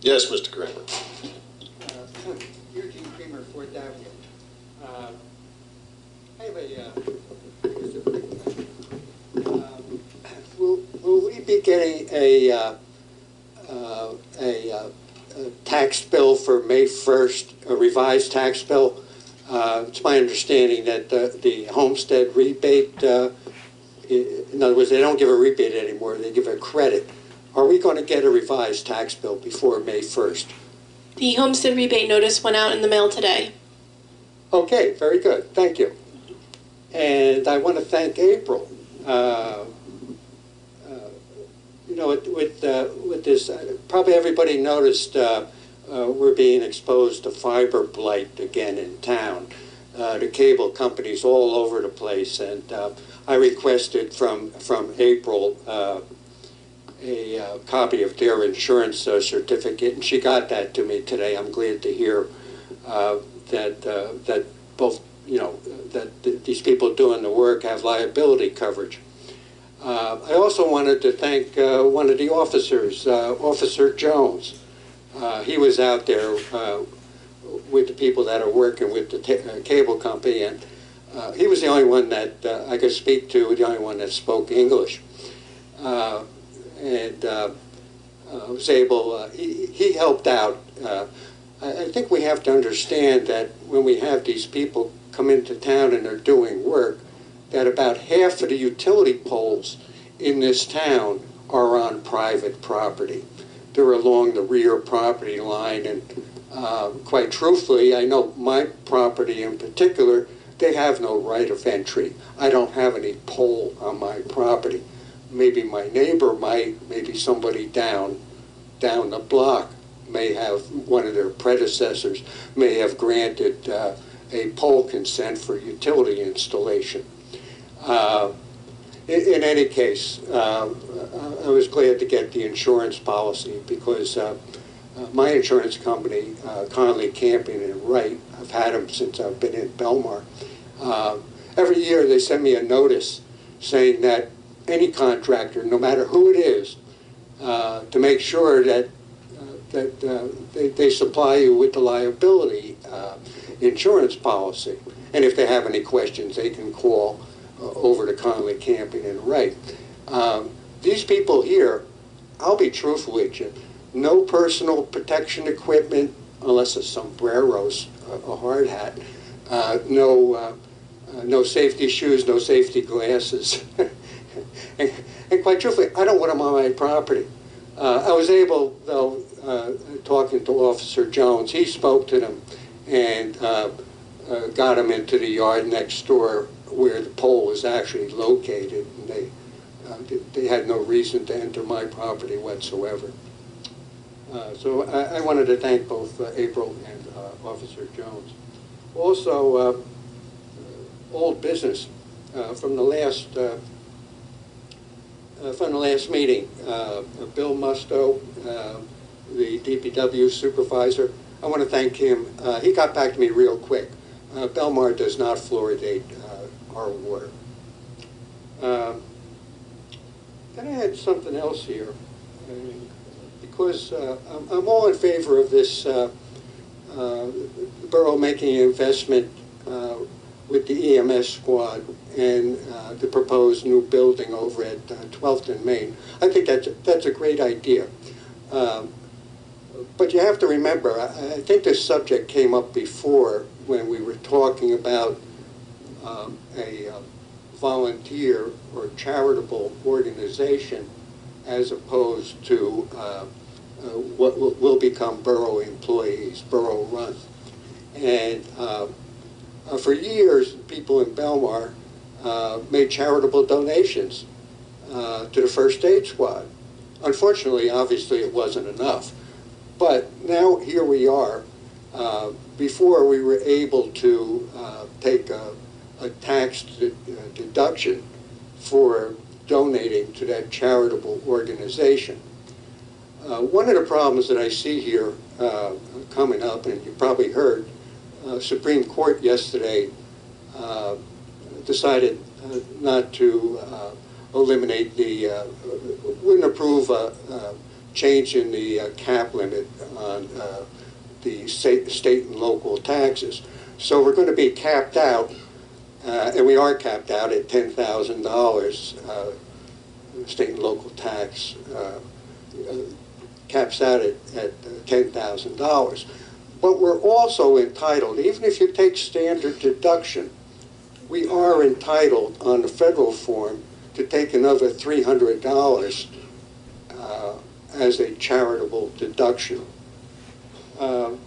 Yes, Mr. Kramer. Uh, Eugene Creamer, Fourth Avenue. Uh, I have a, uh, um, will, will we be getting a, uh, uh, a, uh, a tax bill for May 1st, a revised tax bill? It's my understanding that the the homestead rebate, in other words, they don't give a rebate anymore, they give a credit. Are we going to get a revised tax bill before May 1st? The homestead rebate notice went out in the mail today. Okay, very good, thank you. And I want to thank April. Uh, uh, You know, with, with, uh, with this, uh, probably everybody noticed uh, uh, we're being exposed to fiber blight again in town. Uh, The cable companies all over the place, and uh, I requested from, from April uh, a uh, copy of their insurance uh, certificate, and she got that to me today. I'm glad to hear uh, that, uh, that both, you know, that th- these people doing the work have liability coverage. Uh, I also wanted to thank uh, one of the officers, Officer Jones. He was out there with the people that are working with the cable company, and he was the only one that I could speak to, the only one that spoke English. And uh, uh, was able, uh, he he helped out I, I think we have to understand that when we have these people come into town and they're doing work, that about half of the utility poles in this town are on private property. They're along the rear property line, and uh, quite truthfully, I know my property in particular, they have no right of entry. I don't have any pole on my property. Maybe my neighbor might, maybe somebody down, down the block may have, one of their predecessors may have granted uh, a pole consent for utility installation. Uh, in, in any case, uh, I was glad to get the insurance policy because uh, my insurance company, uh, Conley Camping and Wright, I've had them since I've been in Belmar. Uh, every year they send me a notice saying that any contractor, no matter who it is, uh, to make sure that that uh, they, they supply you with the liability uh, insurance policy. And if they have any questions, they can call uh, over to Conley Camping and Wright. Um, these people here, I'll be truthful with you, no personal protection equipment unless it's sombrero's a, a hard hat, uh, no, uh, uh, no safety shoes, no safety glasses. <laughs> and, and quite truthfully, I don't want them on my property. Uh, I was able, though, uh, talking to Officer Jones, he spoke to them and uh, uh, got them into the yard next door where the pole was actually located. And they, uh, they- had no reason to enter my property whatsoever. Uh, So I I wanted to thank both April and Officer Jones. Also, old business from the last, from the last meeting. Uh, Bill Musto, uh, the DPW supervisor, I want to thank him. Uh, He got back to me real quick. Uh, Belmar does not fluoridate uh, our water. Um, Then I had something else here, uh, because uh, I'm I'm all in favor of this uh, uh, borough making an investment uh, with the EMS squad and uh, the proposed new building over at uh, 12th and Main. I think that's, that's a great idea. Um, But you have to remember, I I think this subject came up before when we were talking about um, a uh, volunteer or charitable organization as opposed to uh, uh, what will- will become borough employees, borough run. And uh, for years, people in Belmar uh, made charitable donations uh, to the first aid squad. Unfortunately, obviously, it wasn't enough. But now here we are. Uh, Before, we were able to uh, take a a tax uh, deduction for donating to that charitable organization. Uh, One of the problems that I see here uh, coming up, and you probably heard, uh, Supreme Court yesterday decided uh, not to uh, eliminate the, uh, wouldn't approve a a change in the cap limit on the state state and local taxes. So we're going to be capped out, uh, and we are capped out at $10,000 uh, state and local tax uh, caps out at, at uh, $10,000. But we're also entitled, even if you take standard deduction, we are entitled on the federal form to take another $300 uh, as a charitable deduction. Um,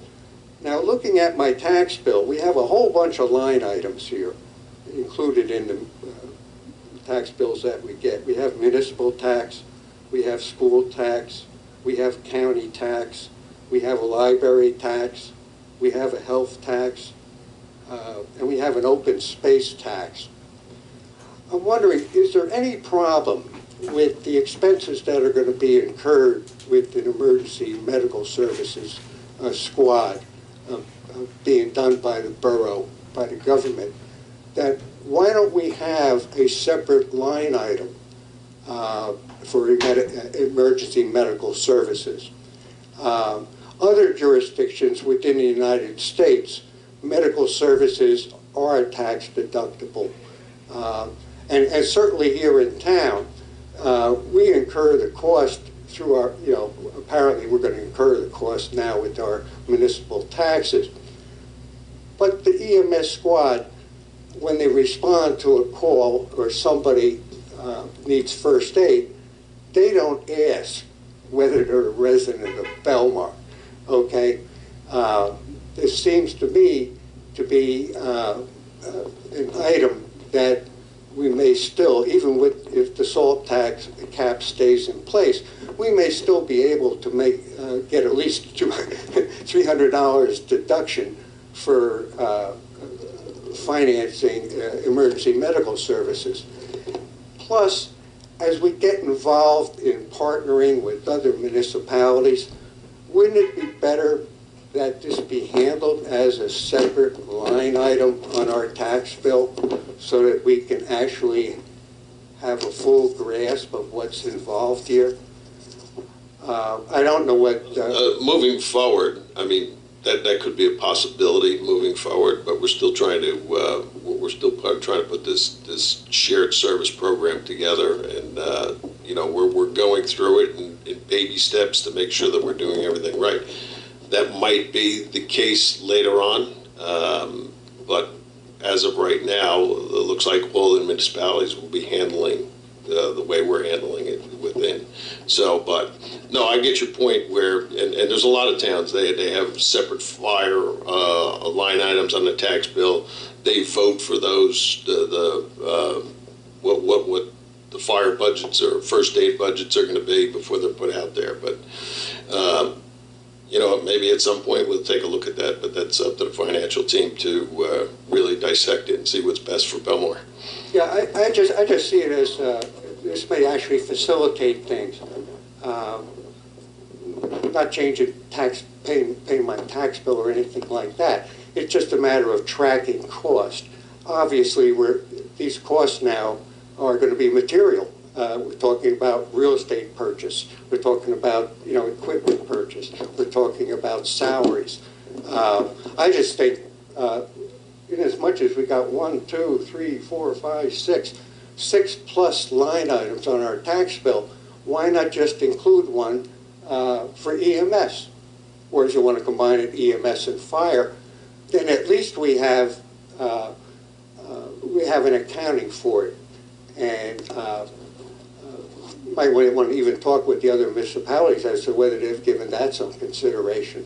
Now, looking at my tax bill, we have a whole bunch of line items here included in the uh, tax bills that we get. We have municipal tax, we have school tax, we have county tax, we have a library tax, we have a health tax, uh, and we have an open space tax. I'm wondering, is there any problem with the expenses that are going to be incurred with an emergency medical services uh, squad uh, uh, being done by the borough, by the government, that why don't we have a separate line item uh, for emer- emergency medical services? Um, Other jurisdictions within the United States, medical services are tax deductible. Uh, And, and certainly here in town, uh, we incur the cost through our, you know, apparently we're going to incur the cost now with our municipal taxes. But the EMS squad, when they respond to a call or somebody uh, needs first aid, they don't ask whether they're a resident of Belmar, okay? Uh, This seems to me to be uh, uh, an item that we may still, even with, if the SALT tax cap stays in place, we may still be able to make, uh, get at least <laughs> two- $300 deduction for uh, financing uh, emergency medical services. Plus, as we get involved in partnering with other municipalities, wouldn't it be better that this be handled as a separate line item on our tax bill so that we can actually have a full grasp of what's involved here? Uh, I don't know what, uh, Uh, Moving forward, I mean, that, that could be a possibility moving forward, but we're still trying to, uh, we're still trying to put this, this shared service program together. And, uh, you know, we're, we're going through it in, in baby steps to make sure that we're doing everything right. That might be the case later on, um, but as of right now, it looks like all the municipalities will be handling uh, the way we're handling it within. So, but, no, I get your point where, and, and there's a lot of towns, they, they have separate fire uh, line items on the tax bill. They vote for those, the, the uh, what, what, what the fire budgets or first aid budgets are going to be before they're put out there. But, um, you know, maybe at some point we'll take a look at that, but that's up to the financial team to uh, really dissect it and see what's best for Belmar. Yeah, I, I just, I just see it as, uh, this may actually facilitate things. Um, Not changing tax, paying, paying my tax bill or anything like that. It's just a matter of tracking cost. Obviously, we're, these costs now are gonna be material. Uh, we're talking about real estate purchase. We're talking about, you know, equipment purchase. We're talking about salaries. Uh, I just think, uh, in as much as we got one, two, three, four, five, six, six plus line items on our tax bill, why not just include one uh, for EMS? Or if you want to combine it EMS and fire, then at least we have, uh, uh, we have an accounting for it. And uh, might want to even talk with the other municipalities as to whether they've given that some consideration.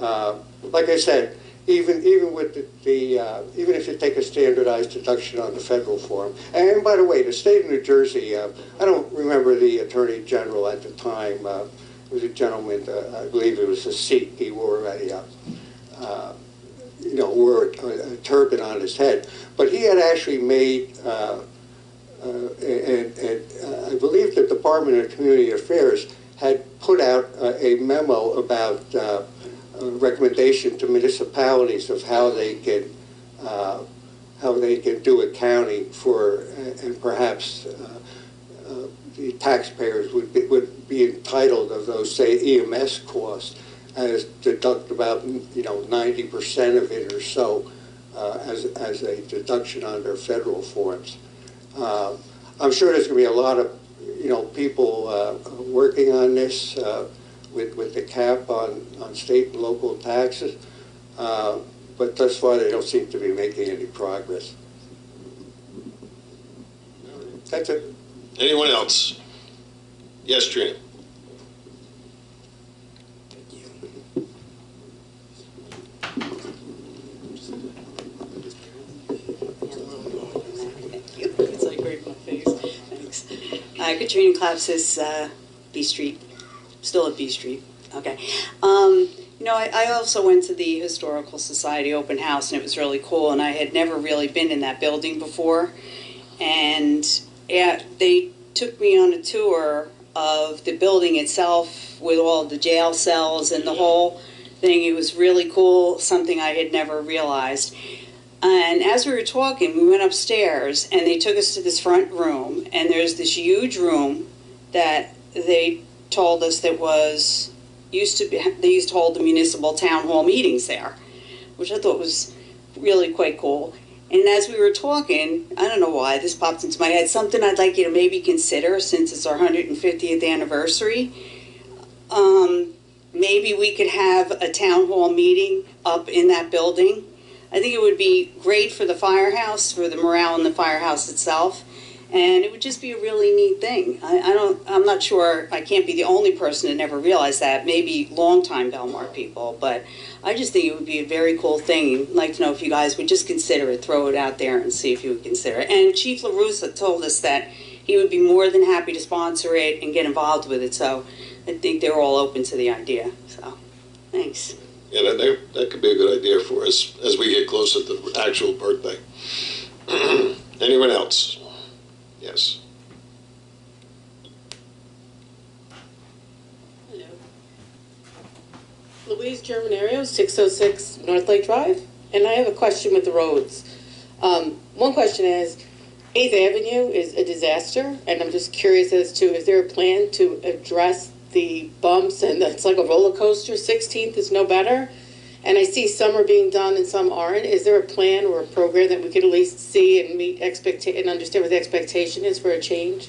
Uh, Like I said, even, even with the- the, uh, even if you take a standardized deduction on the federal form. And by the way, the state of New Jersey, uh, I don't remember the Attorney General at the time, uh, it was a gentleman, uh, I believe it was a Sikh, he wore a, uh, uh, you know, wore a a turban on his head. But he had actually made, and, and uh, I believe the Department of Community Affairs had put out uh, a memo about uh, a recommendation to municipalities of how they can, uh, how they can do accounting for, and perhaps uh, uh, the taxpayers would be, would be entitled of those, say, EMS costs as deduct about, you know, ninety percent of it or so uh, as, as a deduction on their federal forms. Uh, I'm sure there's going to be a lot of, you know, people uh, working on this uh, with, with the cap on, on state and local taxes, Uh, but thus far, they don't seem to be making any progress. That's it. Anyone else? Yes, Trina? It's like right in my face. Thanks. Uh, Katrina Klapsis, uh, B Street, still at B Street. Okay. Um, you know, I, I also went to the Historical Society open house, and it was really cool. And I had never really been in that building before. And yeah, they took me on a tour of the building itself with all the jail cells and the whole thing. It was really cool, something I had never realized. And as we were talking, we went upstairs and they took us to this front room. And there's this huge room that they told us that was used to be, they used to hold the municipal town hall meetings there, which I thought was really quite cool. And as we were talking, I don't know why this popped into my head, something I'd like you to maybe consider since it's our 150th anniversary. Um, maybe we could have a town hall meeting up in that building. I think it would be great for the firehouse, for the morale in the firehouse itself, and it would just be a really neat thing. I, I don't, I'm not sure, I can't be the only person to never realize that, maybe longtime Belmar people, but I just think it would be a very cool thing. I'd like to know if you guys would just consider it, throw it out there and see if you would consider it. And Chief LaRussa told us that he would be more than happy to sponsor it and get involved with it, so I think they're all open to the idea, so, thanks. That, that, that could be a good idea for us as we get closer to the actual birthday. <clears throat> Anyone else? Yes. Hello. Louise Germanario, 606 North Lake Drive, and I have a question with the roads. Um, one question is, 8th Avenue is a disaster, and I'm just curious as to, is there a plan to address the bumps and it's like a roller coaster? 16th is no better, and I see some are being done and some aren't. Is there a plan or a program that we could at least see and meet expect and understand what the expectation is for a change?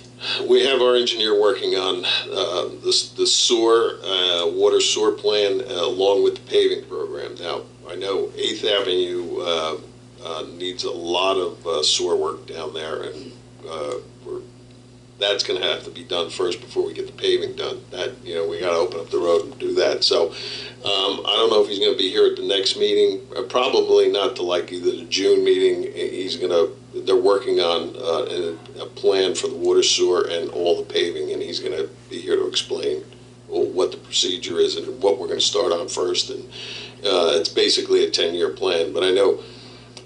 We have our engineer working on uh, the, the sewer, uh, water sewer plan uh, along with the paving program. Now, I know 8th Avenue uh, uh, needs a lot of uh, sewer work down there, and that's gonna have to be done first before we get the paving done. That, you know, we gotta open up the road and do that. So, um, I don't know if he's gonna be here at the next meeting, uh, probably not to like either the June meeting. He's gonna, they're working on, uh, a, a plan for the water sewer and all the paving, and he's gonna be here to explain what the procedure is and what we're gonna start on first. And, uh, it's basically a ten-year plan, but I know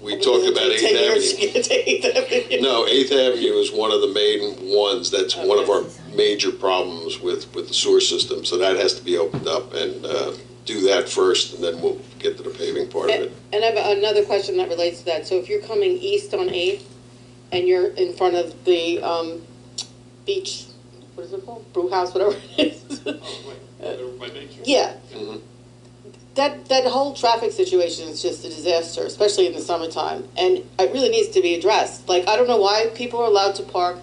we talked about Eighth Ten years Avenue. to get to Eighth Avenue. No, Eighth Avenue is one of the main ones. That's one of our major problems with, with the sewer system. So that has to be opened up and uh, do that first, and then we'll get to the paving part of it. and I have another question that relates to that. So if you're coming east on Eighth and you're in front of the um, beach, what is it called? Brew house, whatever it is. Yeah. Mhm. That, that whole traffic situation is just a disaster, especially in the summertime. And it really needs to be addressed. Like, I don't know why people are allowed to park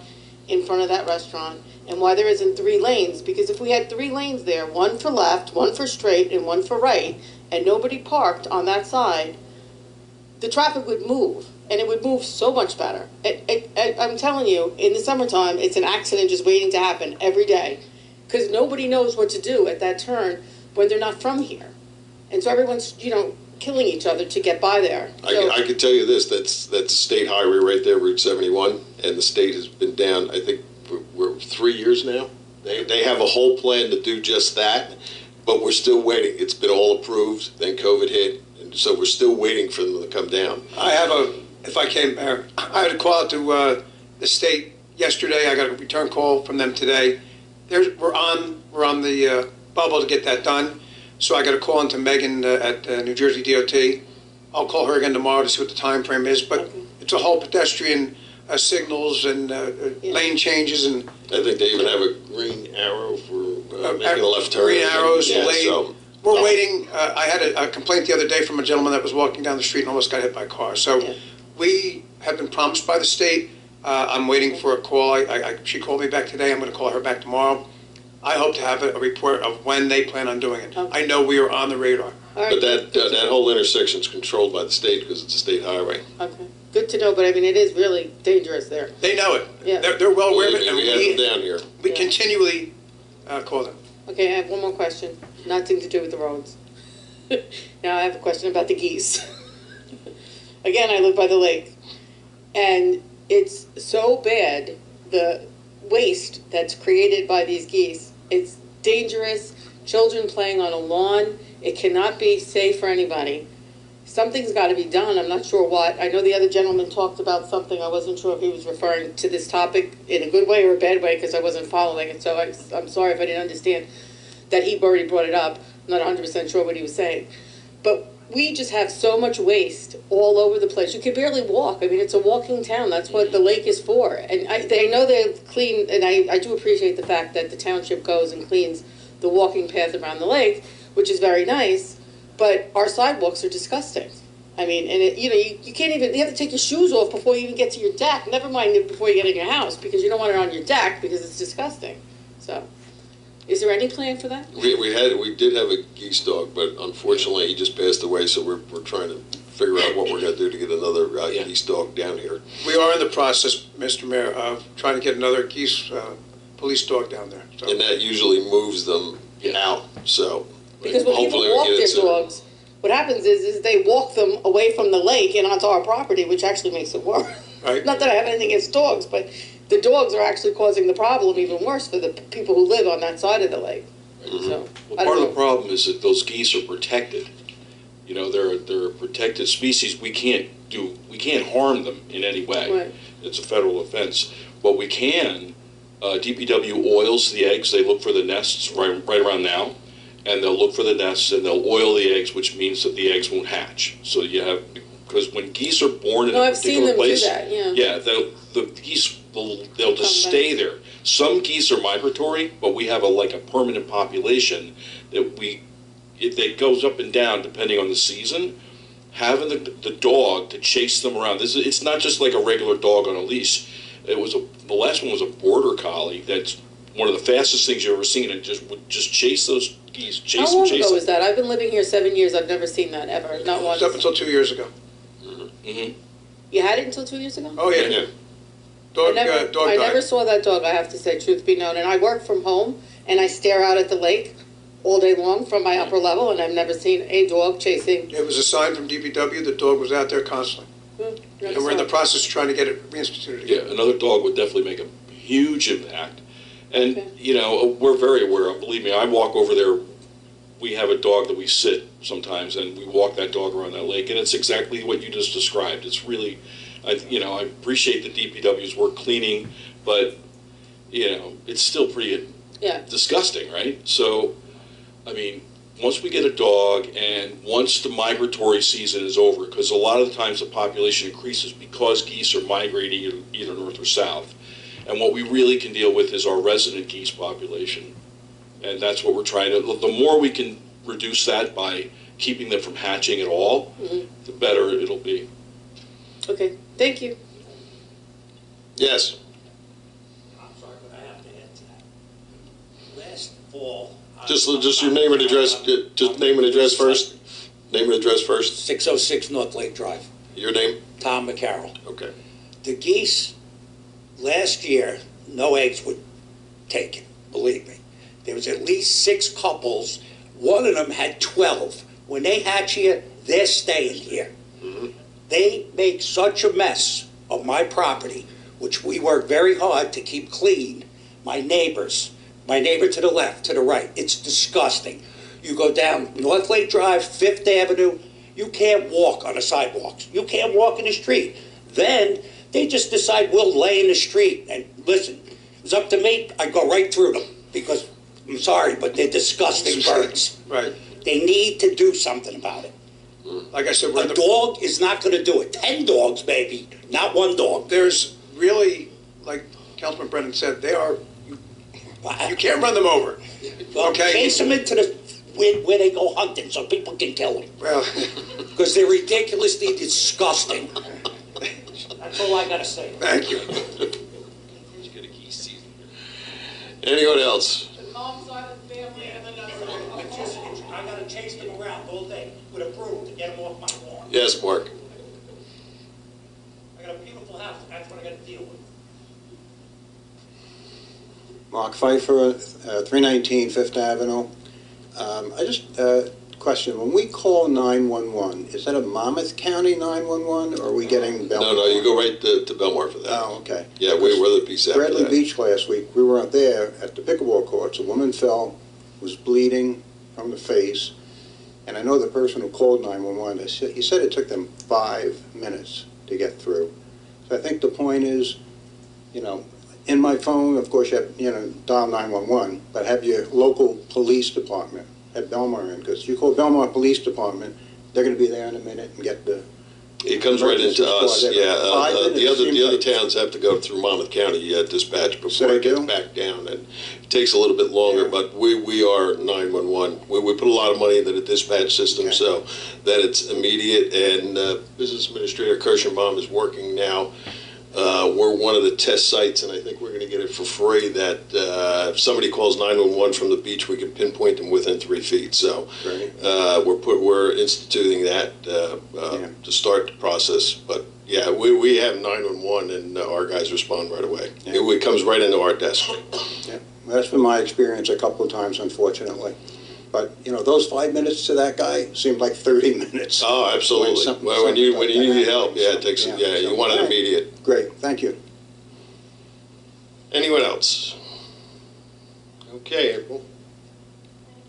in front of that restaurant and why there isn't three lanes. Because if we had three lanes there, one for left, one for straight, and one for right, and nobody parked on that side, the traffic would move, and it would move so much better. It, it, I- I'm telling you, in the summertime, it's an accident just waiting to happen every day, because nobody knows what to do at that turn when they're not from here, and so everyone's you know killing each other to get by there. I, So- can- I can tell you this, that's, that's a state highway right there, Route 71, and the state has been down, I think, we're, we're three years now. They, they have a whole plan to do just that, but we're still waiting. It's been all approved, then COVID hit, and so we're still waiting for them to come down. I have a, if I came, Mayor, I had a call out to uh, the state yesterday. I got a return call from them today. There's, we're on, we're on the uh, bubble to get that done. So I got a call into Megan uh, at uh, New Jersey DOT. I'll call her again tomorrow to see what the time frame is. But Okay. it's a whole pedestrian uh, signals and uh, uh, Yeah. lane changes and I think they even have a green arrow for uh, Uh, making a left turn. green arrows, Yeah, lane. so- We're waiting, uh, I had a a complaint the other day from a gentleman that was walking down the street and almost got hit by a car. So Yeah. we have been promised by the state, uh, I'm waiting for a call, I, I, I- she called me back today, I'm gonna call her back tomorrow. I hope to have a a report of when they plan on doing it. Okay. I know we are on the radar. All right. But that, uh, that whole intersection's controlled by the state because it's a state highway. Okay, good to know, but I mean, it is really dangerous there. They know it. Yeah. They're, they're well aware of it, and We have them down here. we Yeah. continually uh, call them. Okay, I have one more question, nothing to do with the roads. <laughs> now I have a question about the geese. <laughs> Again, I live by the lake, and it's so bad the waste that's created by these geese. It's dangerous. Children playing on a lawn. It cannot be safe for anybody. Something's got to be done. I'm not sure what. I know the other gentleman talked about something. I wasn't sure if he was referring to this topic in a good way or a bad way because I wasn't following it. So I, I'm sorry if I didn't understand that he already brought it up. I'm not 100% sure what he was saying. But we just have so much waste all over the place. You can barely walk. I mean, it's a walking town. That's what the lake is for. And I, they know they clean, and I, I do appreciate the fact that the township goes and cleans the walking path around the lake, which is very nice. But our sidewalks are disgusting. I mean, and it, you know, you, you can't even, you have to take your shoes off before you even get to your deck. Never mind before you get in your house because you don't want it on your deck because it's disgusting. So, is there any plan for that? We, we had, we did have a geese dog, but unfortunately, he just passed away, so we're, we're trying to figure out what we're gonna do to get another uh, Yeah. geese dog down here. We are in the process, Mr. Mayor, of trying to get another geese uh, police dog down there. So- And that usually moves them Yeah. out, so. Because when people hopefully we walk get it their soon. dogs, what happens is, is they walk them away from the lake and onto our property, which actually makes it worse. Right. Not that I have anything against dogs, but the dogs are actually causing the problem even worse for the people who live on that side of the lake. Mm-hmm. So, Well, part don't of the problem is that those geese are protected. You know, they're, they're a protected species. We can't do, we can't harm them in any way. Right. It's a federal offense. But we can, uh, DPW oils the eggs. They look for the nests right, right around now. And they'll look for the nests and they'll oil the eggs, which means that the eggs won't hatch. So you have, because when geese are born in No, a I've seen particular them do place. that, yeah. Yeah, they'll, the geese, will they'll just stay there. Some geese are migratory, but we have a, like a permanent population that we, it, that goes up and down depending on the season. Having the, the dog to chase them around, this is, it's not just like a regular dog on a leash. It was a, the last one was a border collie that's one of the fastest things you've ever seen. It just would just chase those geese, chase How them, long chase ago them. was that? I've been living here seven years. I've never seen that ever, not once. It's up until two years ago. hmm You had it until two years ago? Oh, yeah. Yeah. Dog, I uh, never, dog I never saw that dog, I have to say, truth be known, and I work from home, and I stare out at the lake all day long from my upper mm. level, and I've never seen a dog chasing. It was a sign from DPW, the dog was out there constantly. Mm, and we're in the process of trying to get it reinstituted again. Yeah, another dog would definitely make a huge impact. And, Okay. you know, uh, we're very aware of, believe me, I walk over there, we have a dog that we sit sometimes, and we walk that dog around that lake, and it's exactly what you just described. It's really, I, you know, I appreciate the DPW's work cleaning, but, you know, it's still pretty Yeah, disgusting, right? So, I mean, once we get a dog and once the migratory season is over, because a lot of the times the population increases because geese are migrating either- either north or south. And what we really can deal with is our resident geese population. And that's what we're trying to, the more we can reduce that by keeping them from hatching at all, Mhm. the better it'll be. okay, thank you. Yes. I'm sorry, but I have to add to that. Last fall. I- Just, just your name and address, just name and address first. Name and address first. 606 North Lake Drive, Your name? Tom McCarroll. Okay. The geese, last year, no eggs were taken, believe me. There was at least six couples, one of them had 12. When they hatch here, they're staying here. Mm-hmm. They make such a mess of my property, which we work very hard to keep clean, my neighbors, my neighbor to the left, to the right. It's disgusting. You go down North Lake Drive, Fifth Avenue, you can't walk on the sidewalks. You can't walk in the street. Then they just decide we'll lay in the street. And listen, it's up to me, I go right through them because I'm sorry, but they're disgusting birds. Right. They need to do something about it. Like I said, we're in A the, dog is not going to do it. Ten dogs, maybe, not one dog. there's really, like Councilman Brennan said, they are, Wow. you can't run them over. Well, okay. Chase them into the where, where they go hunting so people can kill them Well, <laughs> because they're ridiculously disgusting. That's all I got to say. thank you. Anyone else? I just, I got to chase them around all day with a broom to get them off my lawn. Yes, Mark. I got a beautiful house. That's what I got to deal with. Mark Pfeiffer, uh, 319 Fifth Avenue. Um, I just, uh, question, when we call 911, is that a Monmouth County 911, or are we getting No, no, you go right to, to Belmar for that. Oh, okay. Yeah, we were the piece after Bradley that. Beach last week, we were out there at the pickleball courts. A woman fell, was bleeding from the face, and I know the person who called 911, he said it took them five minutes to get through. So I think the point is, you know, in my phone, of course, you have, you know, dial 911, but have your local police department, at Belmar in, because you call Belmar Police Department, they're gonna be there in a minute and get the, It comes right into us, yeah. Uh, uh, The other, the seems other like- towns have to go through Monmouth County uh, dispatch So before they it gets do? back down. And it takes a little bit longer, but we, we are 911. We, we put a lot of money into the dispatch system Okay. so that it's immediate. And uh, Business Administrator Kirschenbaum is working now. Uh, We're one of the test sites, and I think we're going to get it for free, that uh, if somebody calls 911 from the beach, we can pinpoint them within three feet. So uh, we're put, we're instituting that uh, uh, Yeah. to start the process. But yeah, we, we have 911 and uh, our guys respond right away. Yeah. It, it comes right into our desk. Yeah, that's been my experience a couple of times, unfortunately. But, you know, those five minutes to that guy seemed like 30 <laughs> minutes. Oh, When absolutely. something- Well, when you when you like need that help, yeah, it takes so, yeah, you so, want it immediate. Great, thank you. Anyone else? Okay, April.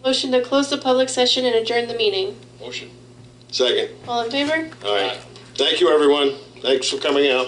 Motion to close the public session and adjourn the meeting. Motion. Second. All in favor? All right. Thank you, everyone. Thanks for coming out.